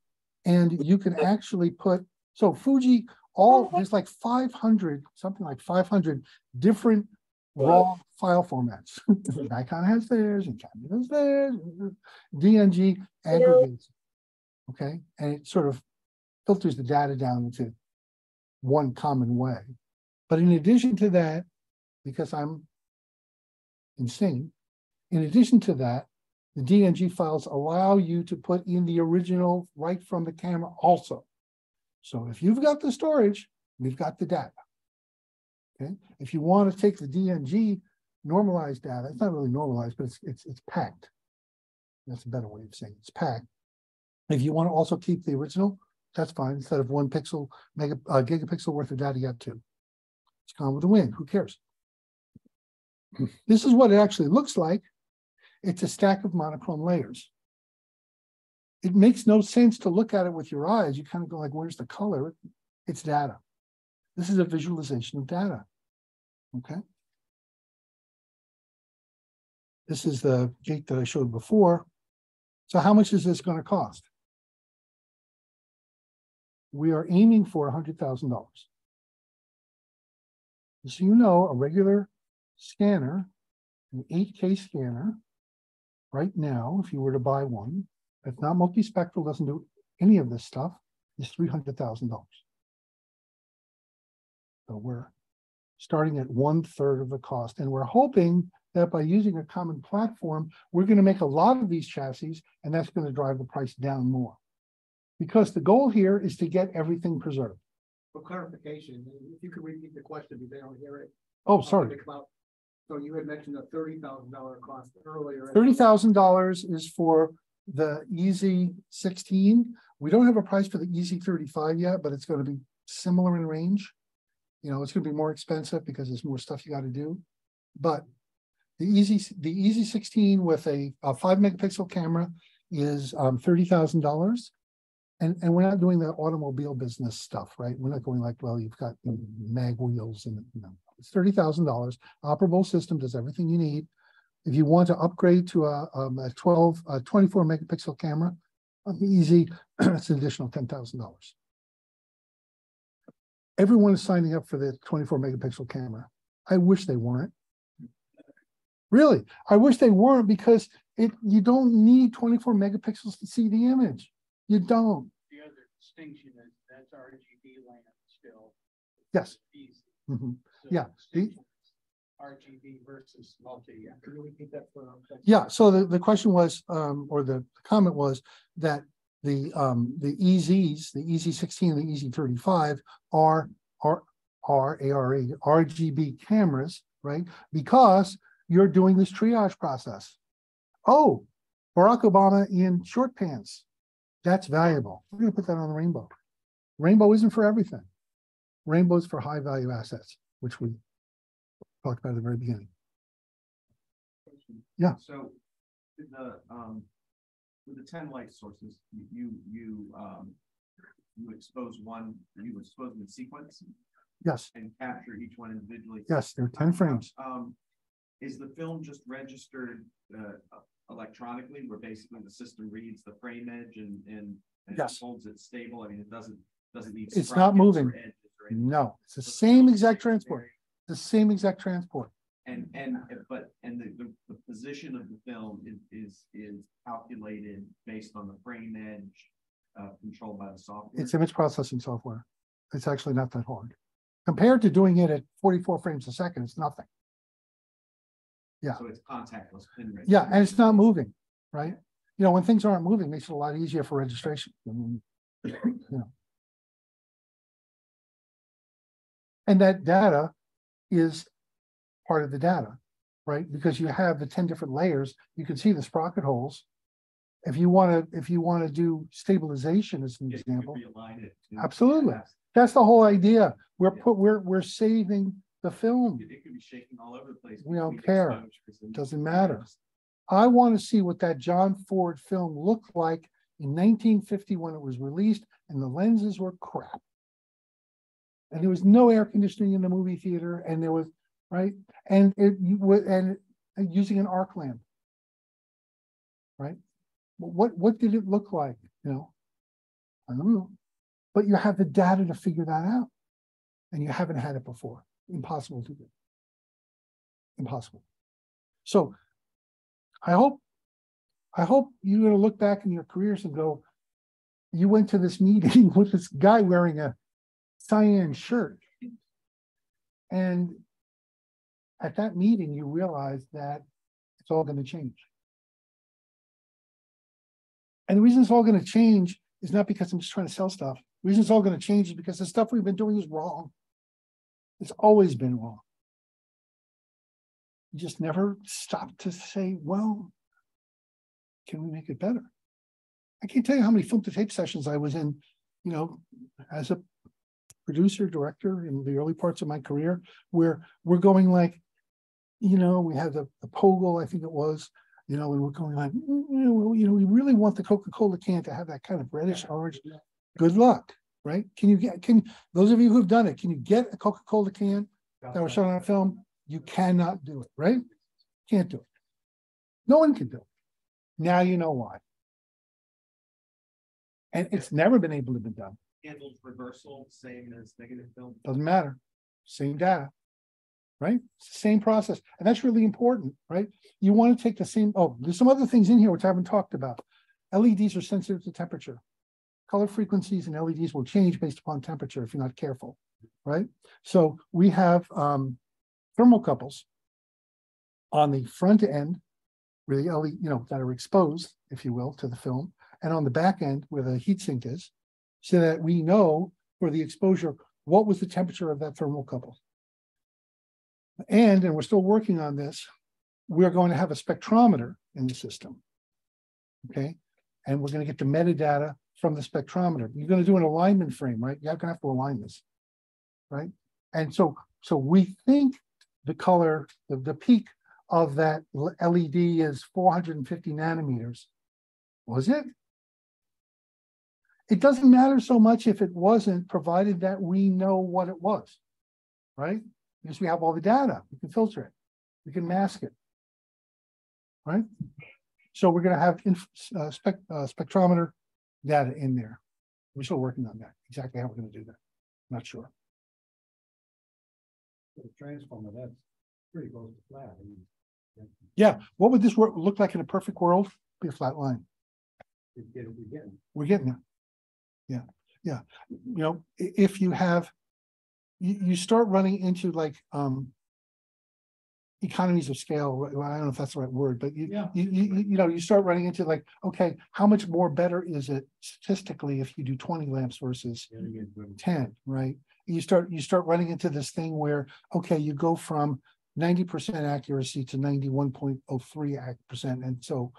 and you can actually put so Fuji all there's like 500 something like 500 different raw file formats. Nikon has theirs and Canon has theirs. DNG aggregates. Okay, and it sort of filters the data down into one common way. But in addition to that, because I'm insane, in addition to that, the DNG files allow you to put in the original right from the camera also. So if you've got the storage, we've got the data. Okay, if you want to take the DNG normalized data, it's not really normalized, but it's it's it's packed. That's a better way of saying it. it's packed. If you want to also keep the original, that's fine. Instead of one pixel, mega uh, gigapixel worth of data, you have two. It's gone with the wind. Who cares? This is what it actually looks like. It's a stack of monochrome layers. It makes no sense to look at it with your eyes. You kind of go like, where's the color? It's data. This is a visualization of data. Okay. This is the gate that I showed before. So how much is this going to cost? We are aiming for $100,000. So you know, a regular scanner, an 8K scanner, right now, if you were to buy one, that's not multispectral, doesn't do any of this stuff, is $300,000. So we're starting at one third of the cost. And we're hoping that by using a common platform, we're going to make a lot of these chassis, and that's going to drive the price down more. Because the goal here is to get everything preserved. For clarification, if you could repeat the question, because they don't hear it. Oh, sorry. So you had mentioned thousand dollar cost earlier. Thirty thousand dollars is for the EZ sixteen. We don't have a price for the EZ thirty-five yet, but it's going to be similar in range. You know, it's going to be more expensive because there's more stuff you got to do. But The easy, the EZ sixteen with a, a five megapixel camera is um thirty thousand dollars. And, and we're not doing the automobile business stuff, right? We're not going like, well, you've got mag wheels and, you know, it's thirty thousand dollars. Operable system does everything you need. If you want to upgrade to a, um, a twelve, a twenty-four megapixel camera, the easy, it's an additional ten thousand dollars. Everyone is signing up for the twenty-four megapixel camera. I wish they weren't. Really, I wish they weren't because it, you don't need twenty-four megapixels to see the image. You don't. The other distinction is that's RGB land still. Yes. Easy. Mhm. So Yeah, the- RGB versus multi. Yeah, you repeat that for? Yeah, so the, the question was, um, or the comment was that the, um, the EZs, the EZ sixteen, and the EZ thirty-five are, are, are ARA, RGB cameras, right? Because you're doing this triage process. Oh, Barack Obama in short pants. That's valuable. We're gonna put that on the rainbow. Rainbow isn't for everything. Rainbow's for high value assets, which we talked about at the very beginning. Yeah. So with the, um, with the ten light sources, you, you, um, you expose one, you expose them in sequence Yes, and capture each one individually. yes, there are ten frames. Um, is the film just registered, uh, electronically, where basically the system reads the frame edge and, and and Yes. holds it stable? I mean, it doesn't, doesn't need. It's not or moving. edges or. No, it's the So same exact transport, the same exact transport. And, and, but, and the, the, the position of the film is, is, is calculated based on the frame edge, uh, controlled by the software. It's image processing software. It's actually not that hard. Compared to doing it at forty-four frames a second, it's nothing. yeah. So it's contactless pin rate. Yeah, and it's not moving, right? You know, when things aren't moving, it makes it a lot easier for registration. I mean, you know. And that data is part of the data, right? Because you have the ten different layers, you can see the sprocket holes. If you want to, if you want to do stabilization as an could example, Absolutely. That's the whole idea. We're Yeah. put, we're, we're saving the film. It could be shaking all over the place. We don't care. Doesn't matter. I want to see what that John Ford film looked like in nineteen fifty when it was released and the lenses were crap. And there was no air conditioning in the movie theater and there was, right? And it, and using an arc lamp. Right? What, what did it look like, you know? I don't know. But you have the data to figure that out. And you haven't had it before. Impossible to do. Impossible. So I hope, I hope you're gonna look back in your careers and go, you went to this meeting with this guy wearing a cyan shirt. And at that meeting, you realize that it's all gonna change. And the reason it's all gonna change is not because I'm just trying to sell stuff. The reason it's all gonna change is because the stuff we've been doing is wrong. It's always been wrong. You just never stop to say, well, can we make it better? I can't tell you how many film to tape sessions I was in, you know, as a producer, director in the early parts of my career, where we're going like, you know, we had the, the Pogle, I think it was, you know, and we're going like, "Mm, you know, you know, we really want the Coca-Cola can to have that kind of reddish orange. Good luck, right? Can you get, can, those of you who've done it, can you get a Coca-Cola can that was shot on film? You cannot do it, right? Can't do it. No one can do it. Now you know why. And it's never been able to be done. Handled reversal, same as negative film. Doesn't matter. Same data. Right? Same process. And that's really important, right? You want to take the same, oh, there's some other things in here which I haven't talked about. LEDs are sensitive to temperature. Color frequencies and LEDs will change based upon temperature if you're not careful, right? So we have um thermocouples on the front end where the LED, you know, that are exposed, if you will, to the film, and on the back end where the heat sink is, so that we know for the exposure, what was the temperature of that thermocouple? And, and we're still working on this, we're going to have a spectrometer in the system. Okay, and we're gonna get the metadata from the spectrometer. You're gonna do an alignment frame, right? You're gonna have to align this. Right? And so, so we think the color, the, the peak of that LED is four hundred and fifty nanometers. Was it? It doesn't matter so much if it wasn't, provided that we know what it was, right? Because we have all the data, we can filter it, we can mask it. Right? So we're gonna have inf- uh, spec, uh, spectrometer data in there. We're still working on that, exactly how we're gonna do that, not sure. The transformer, that's pretty close to flat. I mean, Yeah, what would this work, look like in a perfect world? Be a flat line. you get it, you get it. We're getting there. Yeah, yeah. You know, if you have, you, you start running into like, um, economies of scale, well, I don't know if that's the right word, but you, Yeah. you, you, you know, you start running into like, okay, how much more better is it statistically if you do twenty lamps versus You gotta get good. ten, right? You start, you start running into this thing where, okay, you go from ninety percent accuracy to ninety-one point oh three percent, and so,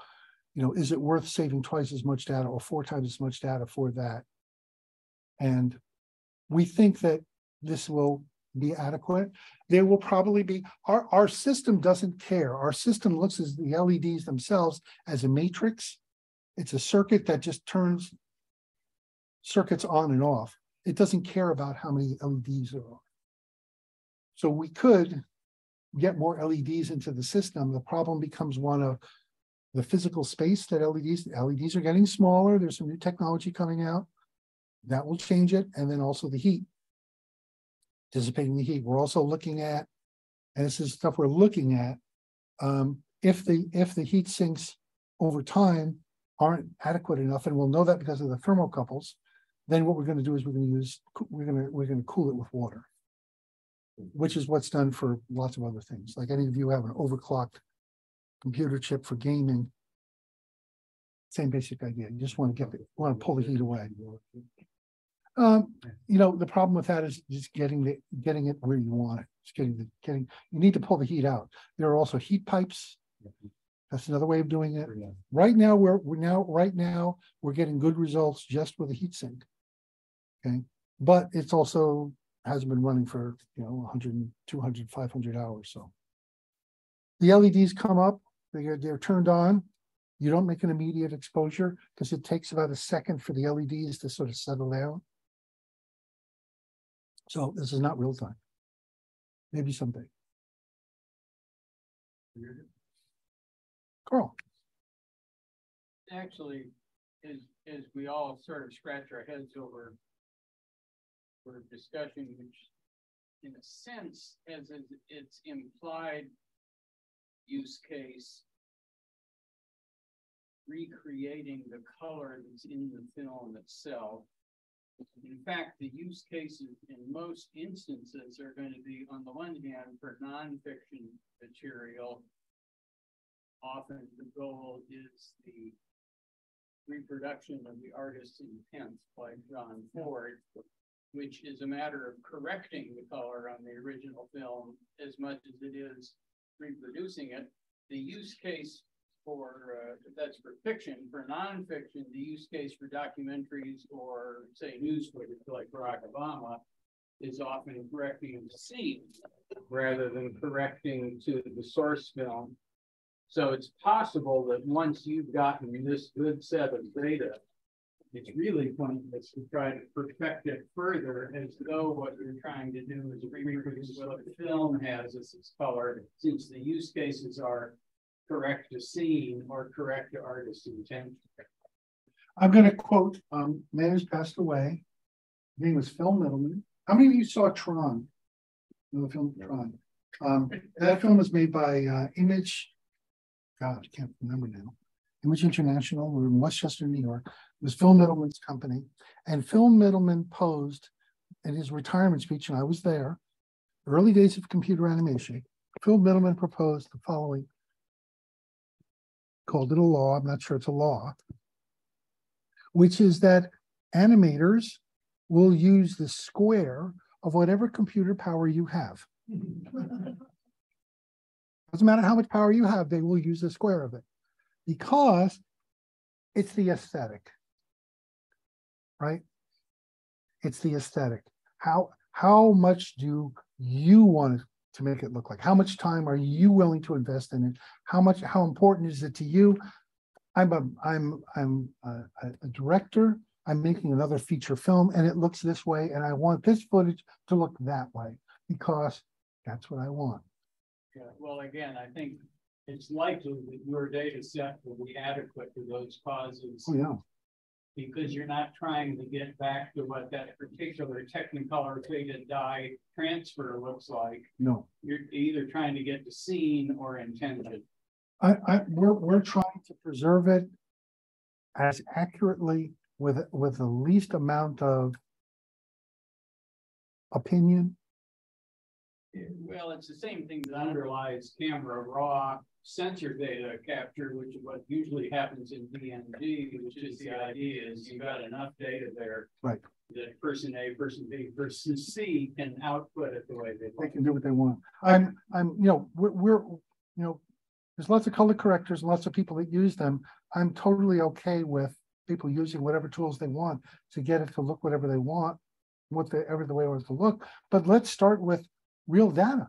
you know, is it worth saving twice as much data or four times as much data for that? And we think that this will be adequate. There will probably be, our, our system doesn't care. Our system looks as the LEDs themselves as a matrix. It's a circuit that just turns circuits on and off. It doesn't care about how many LEDs there are. So we could get more LEDs into the system. The problem becomes one of the physical space that LEDs, LEDs are getting smaller. There's some new technology coming out. That will change it. And then also the heat. Dissipating the heat. We're also looking at, and this is stuff we're looking at. Um, if the, if the heat sinks over time aren't adequate enough, and we'll know that because of the thermocouples, then what we're gonna do is we're gonna use, we're gonna, we're gonna cool it with water. Which is what's done for lots of other things. Like any of you have an overclocked computer chip for gaming. Same basic idea. You just want to get, the want to pull the heat away. Um, you know, the problem with that is just getting the, getting it where you want it. Just getting the, getting, you need to pull the heat out. There are also heat pipes. That's another way of doing it. Right now, we're, we're now, right now, we're getting good results just with a heat sink. Okay, but it's also hasn't been running for, you know, 100, 200, 500 hours, so. The LEDs come up, they're, they're turned on. You don't make an immediate exposure because it takes about a second for the LEDs to sort of settle down. So this is not real time. Maybe someday. Carl, Actually, as, as we all sort of scratch our heads over for discussion, which in a sense, as its implied use case, recreating the color that's in the film itself. In fact, the use cases in most instances are going to be, on the one hand, for nonfiction material. Often the goal is the reproduction of the artist's intent by John Ford, which is a matter of correcting the color on the original film as much as it is reproducing it. The use case for, uh, that's for fiction, for nonfiction, the use case for documentaries or say news footage like Barack Obama is often correcting the scene rather than correcting to the source film. So it's possible that once you've gotten this good set of data, it's really pointless to try to perfect it further as though what you're trying to do is reproduce what the film has as its color, since the use cases are correct to scene or correct to artist's intent. I'm gonna quote, um, man who's passed away. His name was Phil Mittelman. How many of you saw Tron? You know The film Tron. Um, that film was made by, uh, Image. God, I can't remember now. Image International, we're in Westchester, New York. It was Phil Mittelman's company. And Phil Mittelman posed in his retirement speech, and I was there. Early days of computer animation. Phil Middleman proposed the following. Called it a law. I'm not sure it's a law which is that animators will use the square of whatever computer power you have. Doesn't matter how much power you have, they will use the square of it because it's the aesthetic. Right? It's the aesthetic. How how much do you want to to make it look like? How much time are you willing to invest in it? How much, how important is it to you? I'm a, I'm, I'm a, a- director. I'm making another feature film and it looks this way and I want this footage to look that way because that's what I want. Yeah, well, again, I think it's likely that your data set will be adequate for those causes. Oh, yeah. Because you're not trying to get back to what that particular Technicolor faded dye transfer looks like. No. You're either trying to get to scene or intended. I, I, we're, we're trying to preserve it as accurately with, with the least amount of opinion. Well, it's the same thing that underlies camera raw sensor data capture, which is what usually happens in DNG, which is the idea is you've got enough data there. Right. That person A, person B, person C can output it the way they want. They can do what they want. I'm, I'm, you know, we're, we're, you know, there's lots of color correctors, and lots of people that use them. I'm totally okay with people using whatever tools they want to get it to look whatever they want, whatever the way it wants to look. But let's start with real data.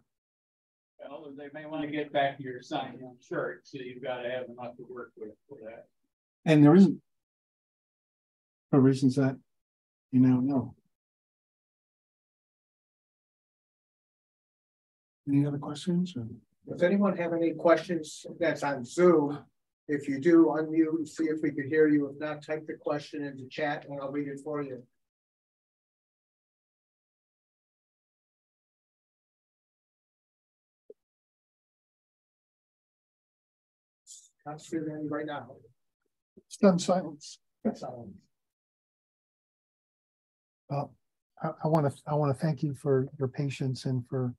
Well, they may want to get back to your sign on chart, so you've got to have enough to work with for that. And there isn't. For reasons that, you now know. Any other questions or? Does anyone have any questions that's on Zoom? If you do, unmute and see if we can hear you. If not, type the question into chat and I'll read it for you. Not seeing any right now. Stunned silence. Well, I, I want to, I want to thank you for your patience and for,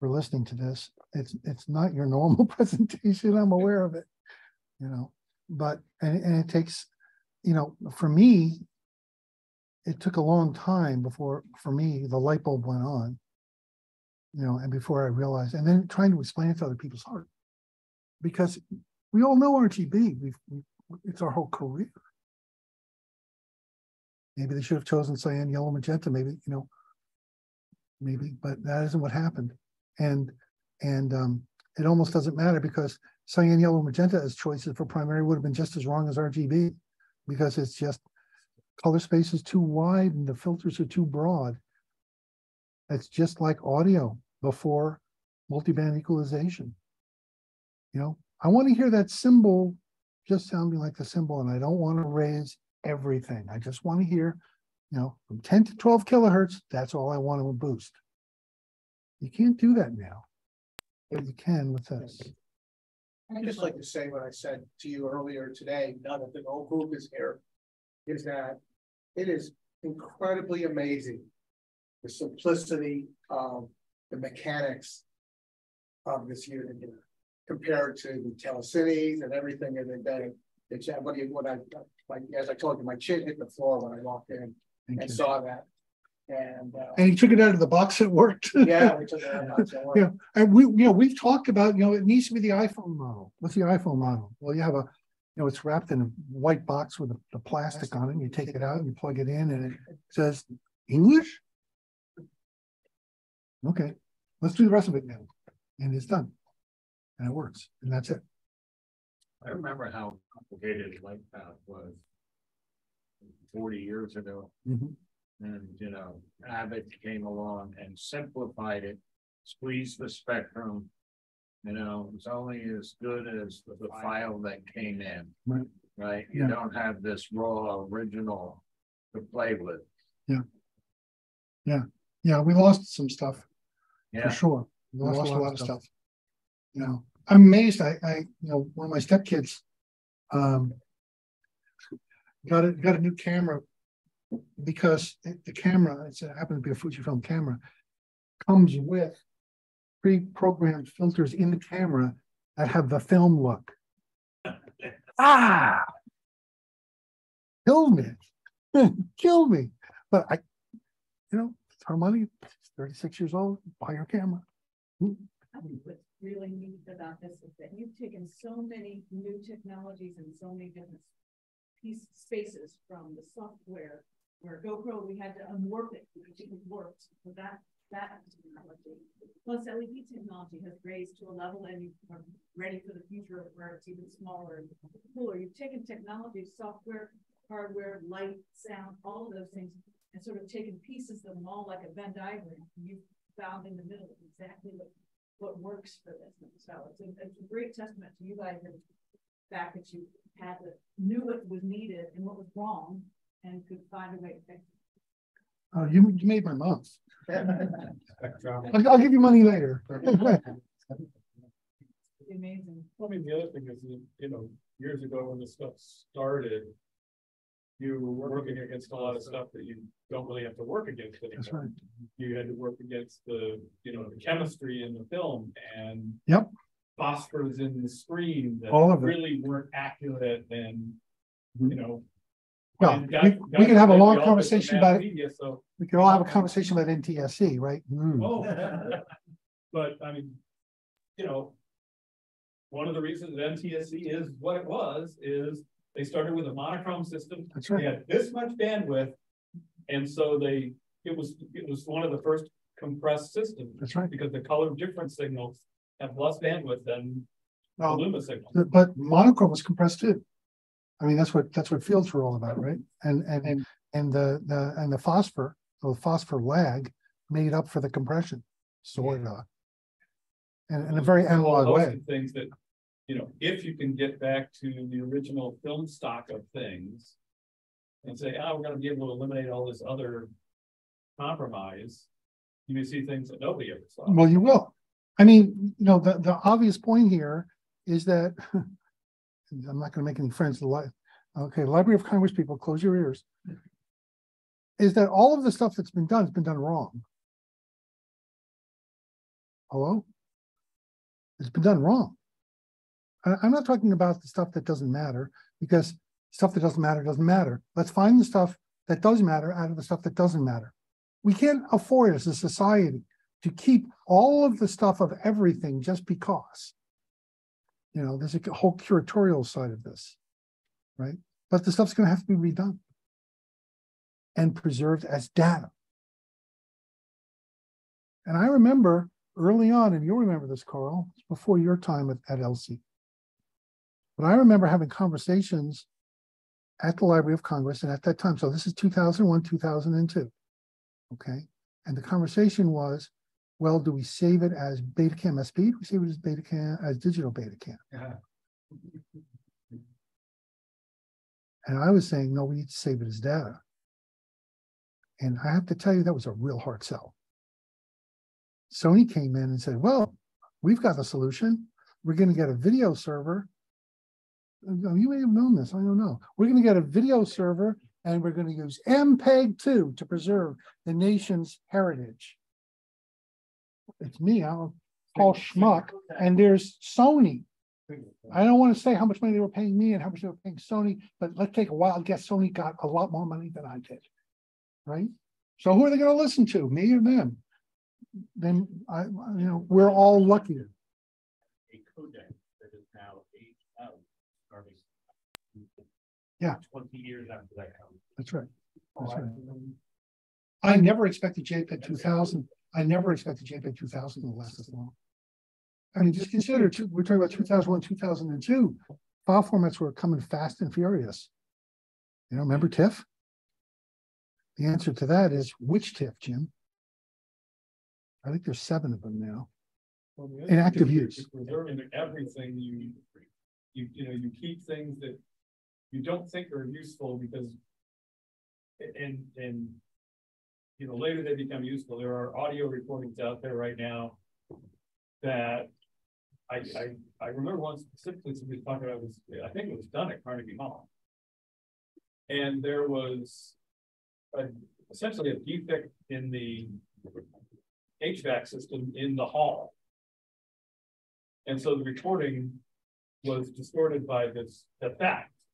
for listening to this. It's, it's not your normal presentation. I'm aware of it. You know, but, and, and it takes, you know, for me, it took a long time before, for me, the light bulb went on. You know, and before I realized, and then trying to explain it to other people's heart. Because we all know RGB, we've, we, it's our whole career. Maybe they should have chosen cyan, yellow, magenta, maybe, you know. Maybe, but that isn't what happened. And, and um, it almost doesn't matter because cyan, yellow, magenta as choices for primary would have been just as wrong as RGB. Because it's just, color space is too wide and the filters are too broad. It's just like audio before multiband equalization. You know, I want to hear that cymbal just sounding like the cymbal, and I don't want to raise everything. I just want to hear, you know, from 10 to 12 kilohertz, that's all I want to boost. You can't do that now, but you can with this. I'd just like to say what I said to you earlier today, now that the whole group is here, is that it is incredibly amazing. The simplicity of the mechanics of this unit here, compared to the telecines and everything in the day. It's, what you, what I, like, as I told you, my chin hit the floor when I walked in Thank and you. saw that. And, uh, And he took it out of the box, it worked. yeah, we took it out, so we're- Yeah, and we, you know, we've talked about, you know, it needs to be the iPhone model. What's the iPhone model? Well, you have a, you know, it's wrapped in a white box with the, the plastic on it. and You take it out and you plug it in and it says English. Okay, let's do the rest of it now. And it's done. And it works, and that's it. I remember how complicated LightPath was forty years ago. Mhm. And, you know, Abbott came along and simplified it, squeezed the spectrum. You know, it's only as good as the the file that came in, Right. right? You Yeah. don't have this raw original to play with. Yeah, Yeah. Yeah. we lost some stuff for sure. We lost a lot of stuff. You know, I'm amazed. I, I, you know, one of my stepkids, um, got a, got a new camera because it- the camera, it's, it happened to be a Fujifilm camera, comes with pre-programmed filters in the camera that have the film look. Ah! Killed me. Killed me. But I, you know, it's our money, thirty-six years old, buy your camera. Really neat about this is that you've taken so many new technologies and so many different piece spaces from the software. Where GoPro, we had to unwarp it because it warped, so that that technology. Plus LED technology has raised to a level and you are ready for the future where it's even smaller and cooler. You've taken technology, software, hardware, light, sound, all of those things, and sort of taken pieces of them all like a Venn diagram. You found in the middle exactly what, what works for this. And so it's a, it's a great testament to you guys and the fact that you had the, knew what was needed and what was wrong and could find a way to fix it. Oh, you, you made my month. I'll, I'll give you money later. Amazing. I mean, the other thing is, you know, years ago when this stuff started. You were working against a lot of stuff that you don't really have to work against That's anymore. right. You had to work against the, you know, the chemistry in the film and. Yep. Phosphors in the screen that All of it. really weren't accurate and, you know. Well, we, God- we could have a long we all did some conversation about, media, So, we could all have a conversation about NTSC, right? Mm. oh, but I mean, you know. One of the reasons that NTSC is what it was, is they started with a monochrome system. That's right. They had this much bandwidth. And so they, it was, it was one of the first compressed systems. That's right. Because the color difference signals have less bandwidth than the Well, Luma signal. But monochrome was compressed too. I mean, that's what, that's what fields were all about, right? And, and, and, and the, the, and the phosphor, the phosphor lag made up for the compression, sort of. And in a very analog way. Things that, you know, if you can get back to the original film stock of things. And say, oh, we're gonna be able to eliminate all this other compromise. You may see things that nobody ever saw. Well, you will. I mean, you know, the, the obvious point here is that I'm not gonna make any friends. The Okay, Library of Congress people, close your ears. Is that all of the stuff that's been done has been done wrong. Hello? It's been done wrong. I'm not talking about the stuff that doesn't matter, because stuff that doesn't matter doesn't matter. Let's find the stuff that does matter out of the stuff that doesn't matter. We can't afford as a society to keep all of the stuff of everything just because. You know, there's a whole curatorial side of this, right? But the stuff's gonna have to be redone and preserved as data. And I remember early on, and you'll remember this, Carl, it's before your time at, at LC. But I remember having conversations at the Library of Congress, and at that time, so this is two thousand one, two thousand and two. Okay, and the conversation was, well, do we save it as Betacam SP? Do we save it as Betacam, as digital Betacam? Yeah. And I was saying, no, we need to save it as data. And I have to tell you, that was a real hard sell. Sony came in and said, well, we've got the solution. We're gonna get a video server. Uh, You may have known this, I don't know. We're gonna get a video server and we're gonna use MPEG two to preserve the nation's heritage. It's me, I'm Paul Schmuck, and there's Sony. I don't want to say how much money they were paying me and how much they were paying Sony, but let's take a wild guess. Sony got a lot more money than I did. Right? So who are they gonna listen to, me or them? Then I, you know, we're all lucky. A codec that is now aged out, starting. Yeah. Twenty years after that. That's right. Oh, That's right. I never expected JPEG two thousand, I never expected JPEG two thousand to last as long. I mean, just consider, two- we're talking about two thousand one, two thousand and two, file formats were coming fast and furious. You know, remember TIFF? The answer to that is which TIFF, Jim? I think there's seven of them now. Well, the In active use. Preserving everything you, you, you know, you keep things that you don't think are useful because. And, and. You know, later they become useful. There are audio recordings out there right now. That. I, I, I remember one specifically, somebody talking about was, I think it was done at Carnegie Hall. And there was. a- Essentially a defect in the. HVAC system in the hall. And so the recording was distorted by this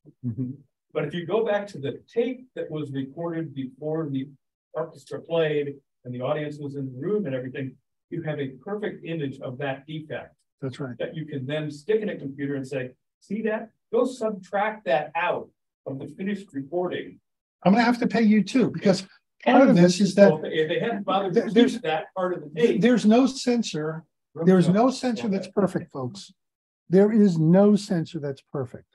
effect. But if you go back to the tape that was recorded before the orchestra played and the audience was in the room and everything, you have a perfect image of that defect That's right. that you can then stick in a computer and say, see that? Go subtract that out of the finished recording. I'm gonna have to pay you too, because part of this is that So If they hadn't bothered to there's- that part of the tape. there's no sensor, there's no sensor that's perfect, folks. There is no sensor that's perfect.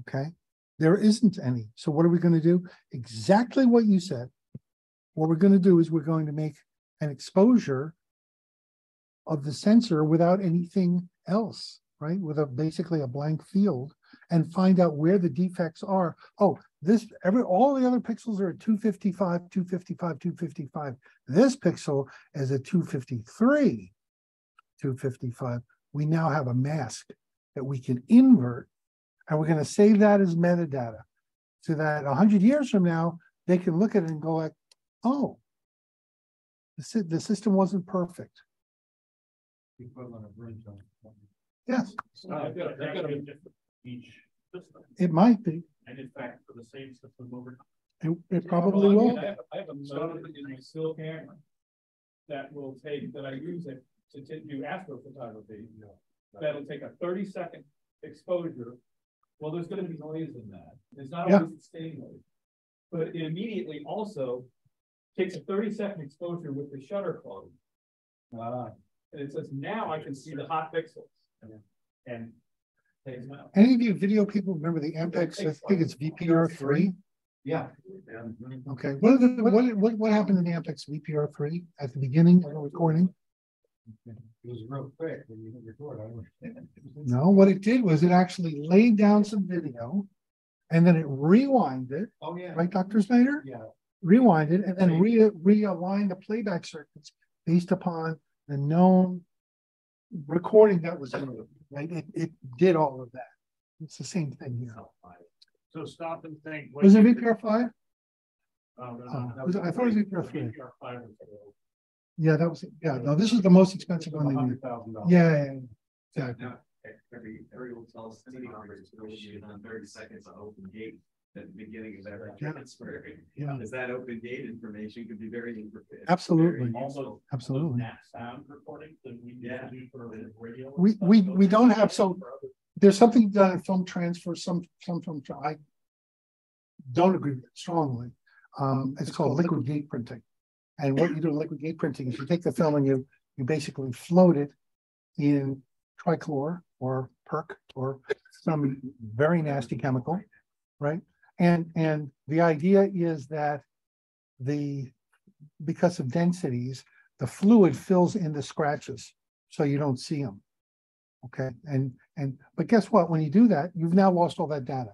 Okay? There isn't any. So what are we gonna do? Exactly what you said. What we're gonna do is we're going to make an exposure of the sensor without anything else, right? With a, basically a blank field and find out where the defects are. Oh, this, every, all the other pixels are at 255, 255, 255. This pixel is at 253, 255. We now have a mask that we can invert and we're going to save that as metadata so that 100 years from now, they can look at it and go like, oh, the, sy- the system wasn't perfect. Equivalent of ringtone. Yes, So I've got, I've got a different each system. it might be. And in fact, for the same system over. It, it probably Well, I mean, will. I have, I have a mode in my still camera. That will take, that I use it to t- do astrophotography. That'll take a thirty second exposure. Well, there's gonna be noise in that. It's not Yeah. always noise. But it immediately also takes a thirty second exposure with the shutter closed. Uh, and it says, now I can see the hot pixels. And. takes. Any of you video people remember the Ampex, I think it's VPR three? Yeah. Okay, what, the- what, what, what happened in the Ampex VPR three at the beginning of the recording? It was real quick when you hit record. I No, what it did was it actually laid down some video and then it rewinded, Oh, yeah. right, Dr. Snyder? Yeah. Rewinded and then re, realigned the playback circuits based upon the known recording that was in it, right? It, it did all of that. It's the same thing here. So stop and think. what Was it VPR five? Oh, no, no, uh, was I thought it was VPR three. VPR five was the- Yeah, that was, yeah, no, this is the most expensive one. they made. $100,000. Yeah, yeah, yeah, exactly. Now, every, every will tell us TV conference, we shoot on thirty seconds on open gate at the beginning of every Yeah. transfer. Yeah. Because that open gate information could be very. it's Absolutely. very useful. Absolutely. Nat sound recordings that we Yeah. do for radio. and We- stuff, we- those we don't great have, so there's something done in film transfer, some, some film, tra- I don't agree with it strongly. Um, it's called liquid gate printing. And what you do in liquid gate printing is you take the film and you, you basically float it in trichlor or perc or some very nasty chemical, right? And, and the idea is that the, because of densities, the fluid fills in the scratches, so you don't see them. Okay, and, and, but guess what? When you do that, you've now lost all that data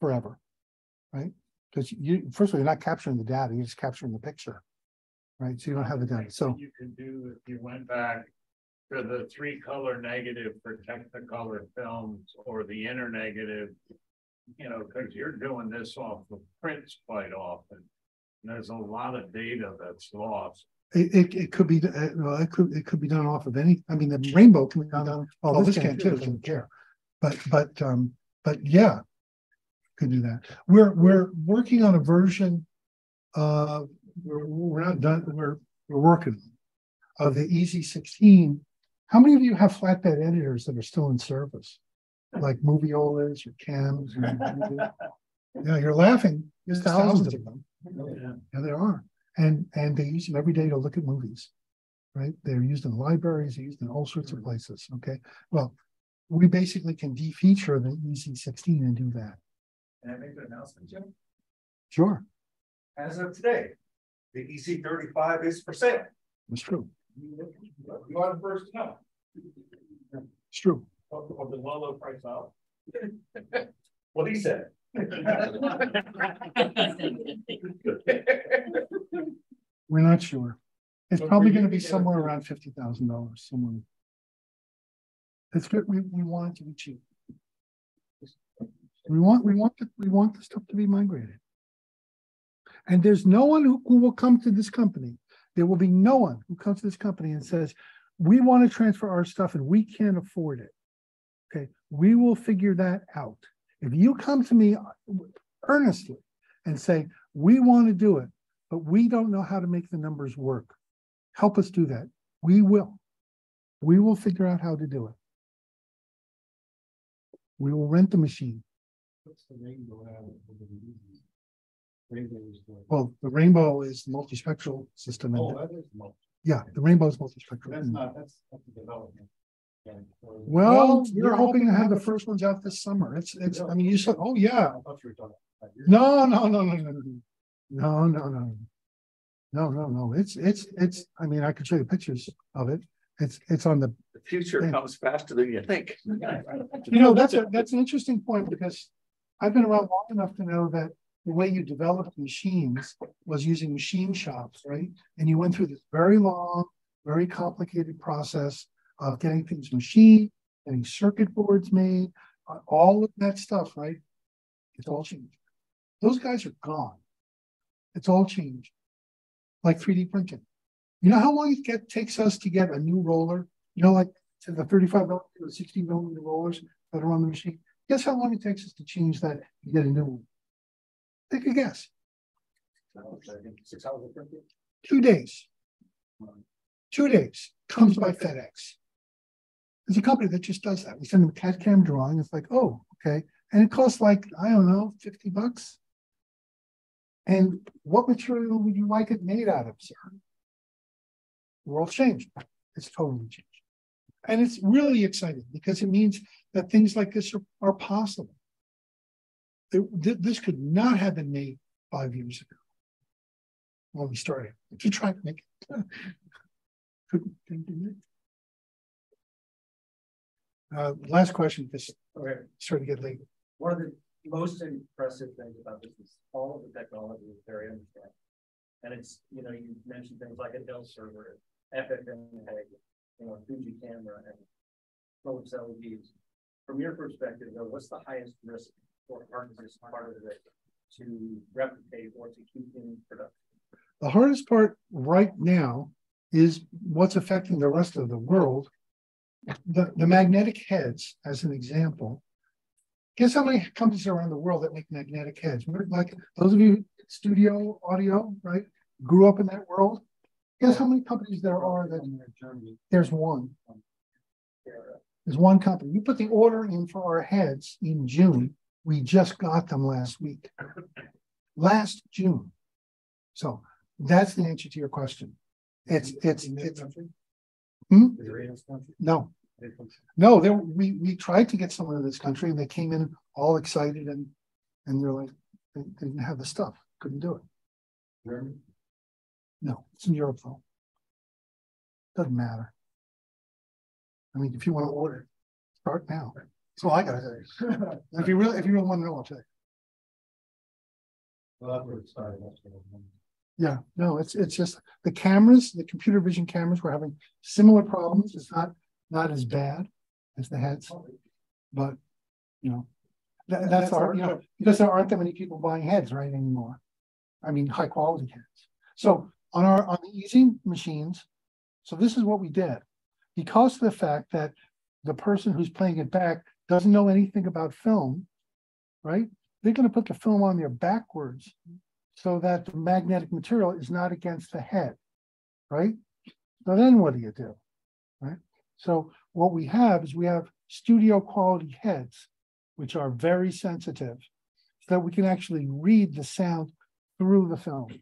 forever. Right? Because you, first of all, you're not capturing the data, you're just capturing the picture. Right? So you don't have the data. So, You could do if you went back to the three color negative for Technicolor films or the inner negative. You know, because you're doing this off of prints quite often. And There's a lot of data that's lost. it, it, it could be, uh, well, it could, it could be done off of any, I mean, the rainbow can be done, oh, this can too, doesn't care. But, but, um, but yeah. Could do that. We're, we're working on a version. Uh, we're, we're not done, we're, we're working. Of the EZ sixteen. How many of you have flatbed editors that are still in service? Like Moviolas or KEMs? or- Yeah, you're laughing. There's thousands of them. Yeah, there are. And, and they use them every day to look at movies. Right? They're used in libraries, they're used in all sorts of mm-hmm. places. Okay, well, we basically can de-feature the EZ sixteen and do that. Can I make an announcement, Jim? Sure, As of today, the EZ thirty-five is for sale. it's true. You are the first to know. It's true. Of, the low, low price out. What he said. We're not sure. It's So probably gonna be get a- somewhere around fifty thousand dollars, somewhere. It's good, we, we want it to be cheap. We want, we want, the- we want the stuff to be migrated. And there's no one who, who will come to this company. There will be no one who comes to this company and says, we want to transfer our stuff and we can't afford it. Okay, we will figure that out. If you come to me uh, earnestly and say, we want to do it, but we don't know how to make the numbers work. Help us do that. We will. We will figure out how to do it. We will rent the machine. What's the the EZ? Well, the rainbow is multispectral system. and Oh, that is multi. Yeah, the rainbow is multispectral. That's not, that's, that's the development. Yeah. Well, we're hoping to have the first ones out this summer. It's, it's, I mean, you said, oh, yeah. I thought you were talking about five years. No, no, no, no, no, no, no, no, no. No, no, no, it's, it's, it's, I mean, I could show you pictures of it. It's, it's on the, The future comes faster than you think. you know, that's a, that's an interesting point because I've been around long enough to know that the way you developed machines was using machine shops, right? And you went through this very long, very complicated process of getting things machined, getting circuit boards made, uh, all of that stuff, right? It's all changed. Those guys are gone. It's all changed. Like 3D printing. You know how long it get, takes us to get a new roller? You know, like to the 35 millimeter, or 60 millimeter rollers that are on the machine. Guess how long it takes us to change that and get a new one? Take a guess. Two days. Two days comes by FedEx. There's a company that just does that. We send them a CAD CAM drawing. It's like, oh, okay. And it costs like, I don't know, 50 bucks. And what material would you like it made out of, sir? The world's changed. It's totally changed. And it's really exciting because it means that things like this are, are possible. This could not have been made five years ago when we started. If you try to make it, couldn't, couldn't do it. Uh, last question, because Okay. starting to get late. One of the most impressive things about this is all of the technology is very understanding. And it's, you know, you mentioned things like a Dell server, FFmpeg, you know, Fuji camera and Philips LEDs. From your perspective, though, what's the highest risk for part of it to replicate or to keep in production? The hardest part right now is what's affecting the rest of the world. The, the magnetic heads, as an example. Guess how many companies around the world that make magnetic heads? We're Like those of you studio audio, right? Grew up in that world. Guess how many companies there are that Germany? there's one. Uh, there's one company. You put the order in for our heads in June. We just got them last week. Last June. So that's the answer to your question. It's, it's, it's. Hmm? No. No, there, we, we tried to get someone in this country and they came in all excited and, and they're like, they they didn't have the stuff, couldn't do it. Germany? No, it's in Europe though. Doesn't matter. I mean, if you want to order, start now. So I gotta say. If you really, if you really want to know, I'll tell you. Well, that's where it started. that's what I was Yeah, no, it's, it's just the cameras, the computer vision cameras, we're having similar problems. It's not, not as bad as the heads. But, you know, that, that's our, you know, because there aren't that many people buying heads right anymore. I mean, high quality heads. So on our, on the EZ machines, so this is what we did. Because of the fact that the person who's playing it back doesn't know anything about film, right? They're gonna put the film on there backwards so that the magnetic material is not against the head, right? So then what do you do? Right? So what we have is we have studio quality heads, which are very sensitive, so that we can actually read the sound through the film.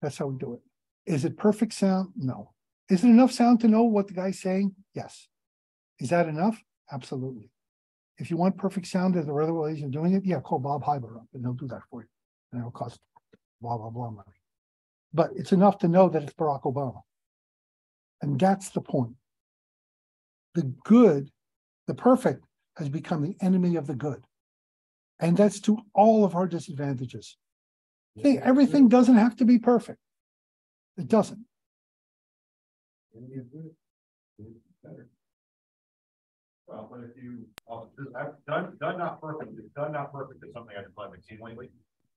That's how we do it. Is it perfect sound? No. Is it enough sound to know what the guy's saying? Yes. Is that enough? Absolutely. If you want perfect sound, as there are other ways of doing it, yeah, call Bob Heiber up and he'll do that for you. And it'll cost blah, blah, blah money. But it's enough to know that it's Barack Obama. And that's the point. The good, the perfect has become the enemy of the good. And that's to all of our disadvantages. See, everything doesn't have to be perfect. It doesn't. Well, but if you, uh, this- I've done, done not perfect, done not perfect is something I've been seen lately.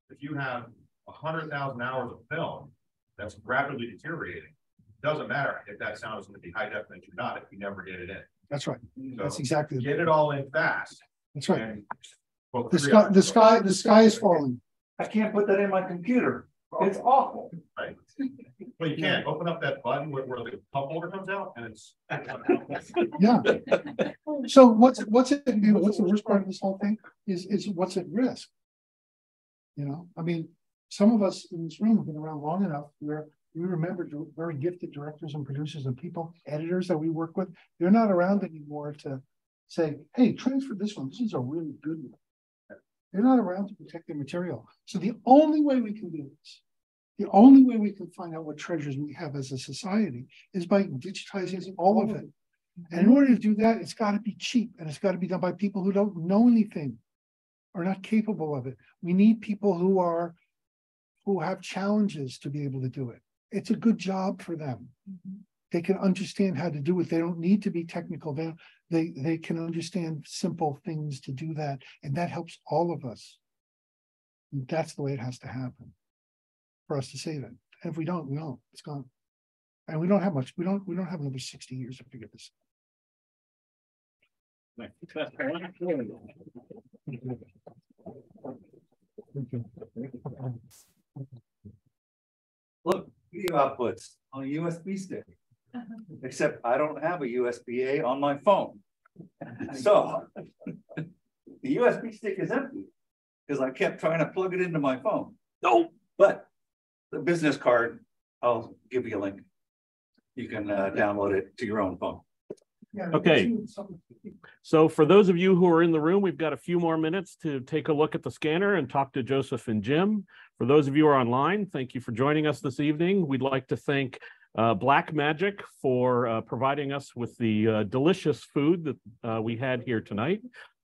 If you have a hundred thousand hours of film that's rapidly deteriorating, doesn't matter if that sound is gonna be high definition or not, if you never get it in. That's right. That's So, exactly. Get it all in fast. That's right. and- well, The sky, the sky, the sky is falling. I can't put that in my computer. It's awful. Right. But you can't open up that button where, where the cup holder comes out and it's. Yeah. So what's, what's it, you know, what's the worst part of this whole thing is, is what's at risk? You know, I mean, some of us in this room have been around long enough where we remember very gifted directors and producers and people, editors that we work with. They're not around anymore to say, hey, transfer this one. This is a really good one. They're not around to protect their material. So the only way we can do this, the only way we can find out what treasures we have as a society is by digitizing all of it. And in mm-hmm. order to do that, it's got to be cheap and it's got to be done by people who don't know anything or not capable of it. We need people who are, who have challenges to be able to do it. It's a good job for them. Mm-hmm. They can understand how to do it. They don't need to be technical. They, they, they can understand simple things to do that. And that helps all of us. And That's the way it has to happen for us to save that. And if we don't, we don't, it's gone. And we don't have much, we don't, we don't have another sixty years to figure this. Out Look, video outputs on a USB stick. Except I don't have a USB A on my phone. So. The USB stick is empty. Because I kept trying to plug it into my phone. No. But the business card, I'll give you a link. You can uh download it to your own phone. Yeah, Okay. So for those of you who are in the room, we've got a few more minutes to take a look at the scanner and talk to Joseph and Jim. For those of you who are online, thank you for joining us this evening. We'd like to thank uh, Blackmagic for uh, providing us with the uh, delicious food that uh, we had here tonight.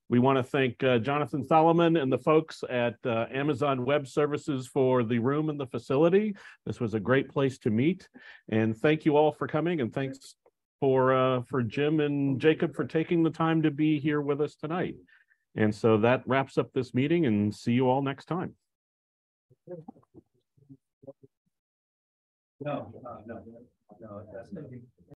We want to thank uh, Jonathan Solomon and the folks at uh, Amazon Web Services for the room and the facility. This was a great place to meet. And thank you all for coming and thanks for for Jim and Jacob for taking the time to be here with us tonight. And so that wraps up this meeting and see you all next time. No, uh, no, no, that's.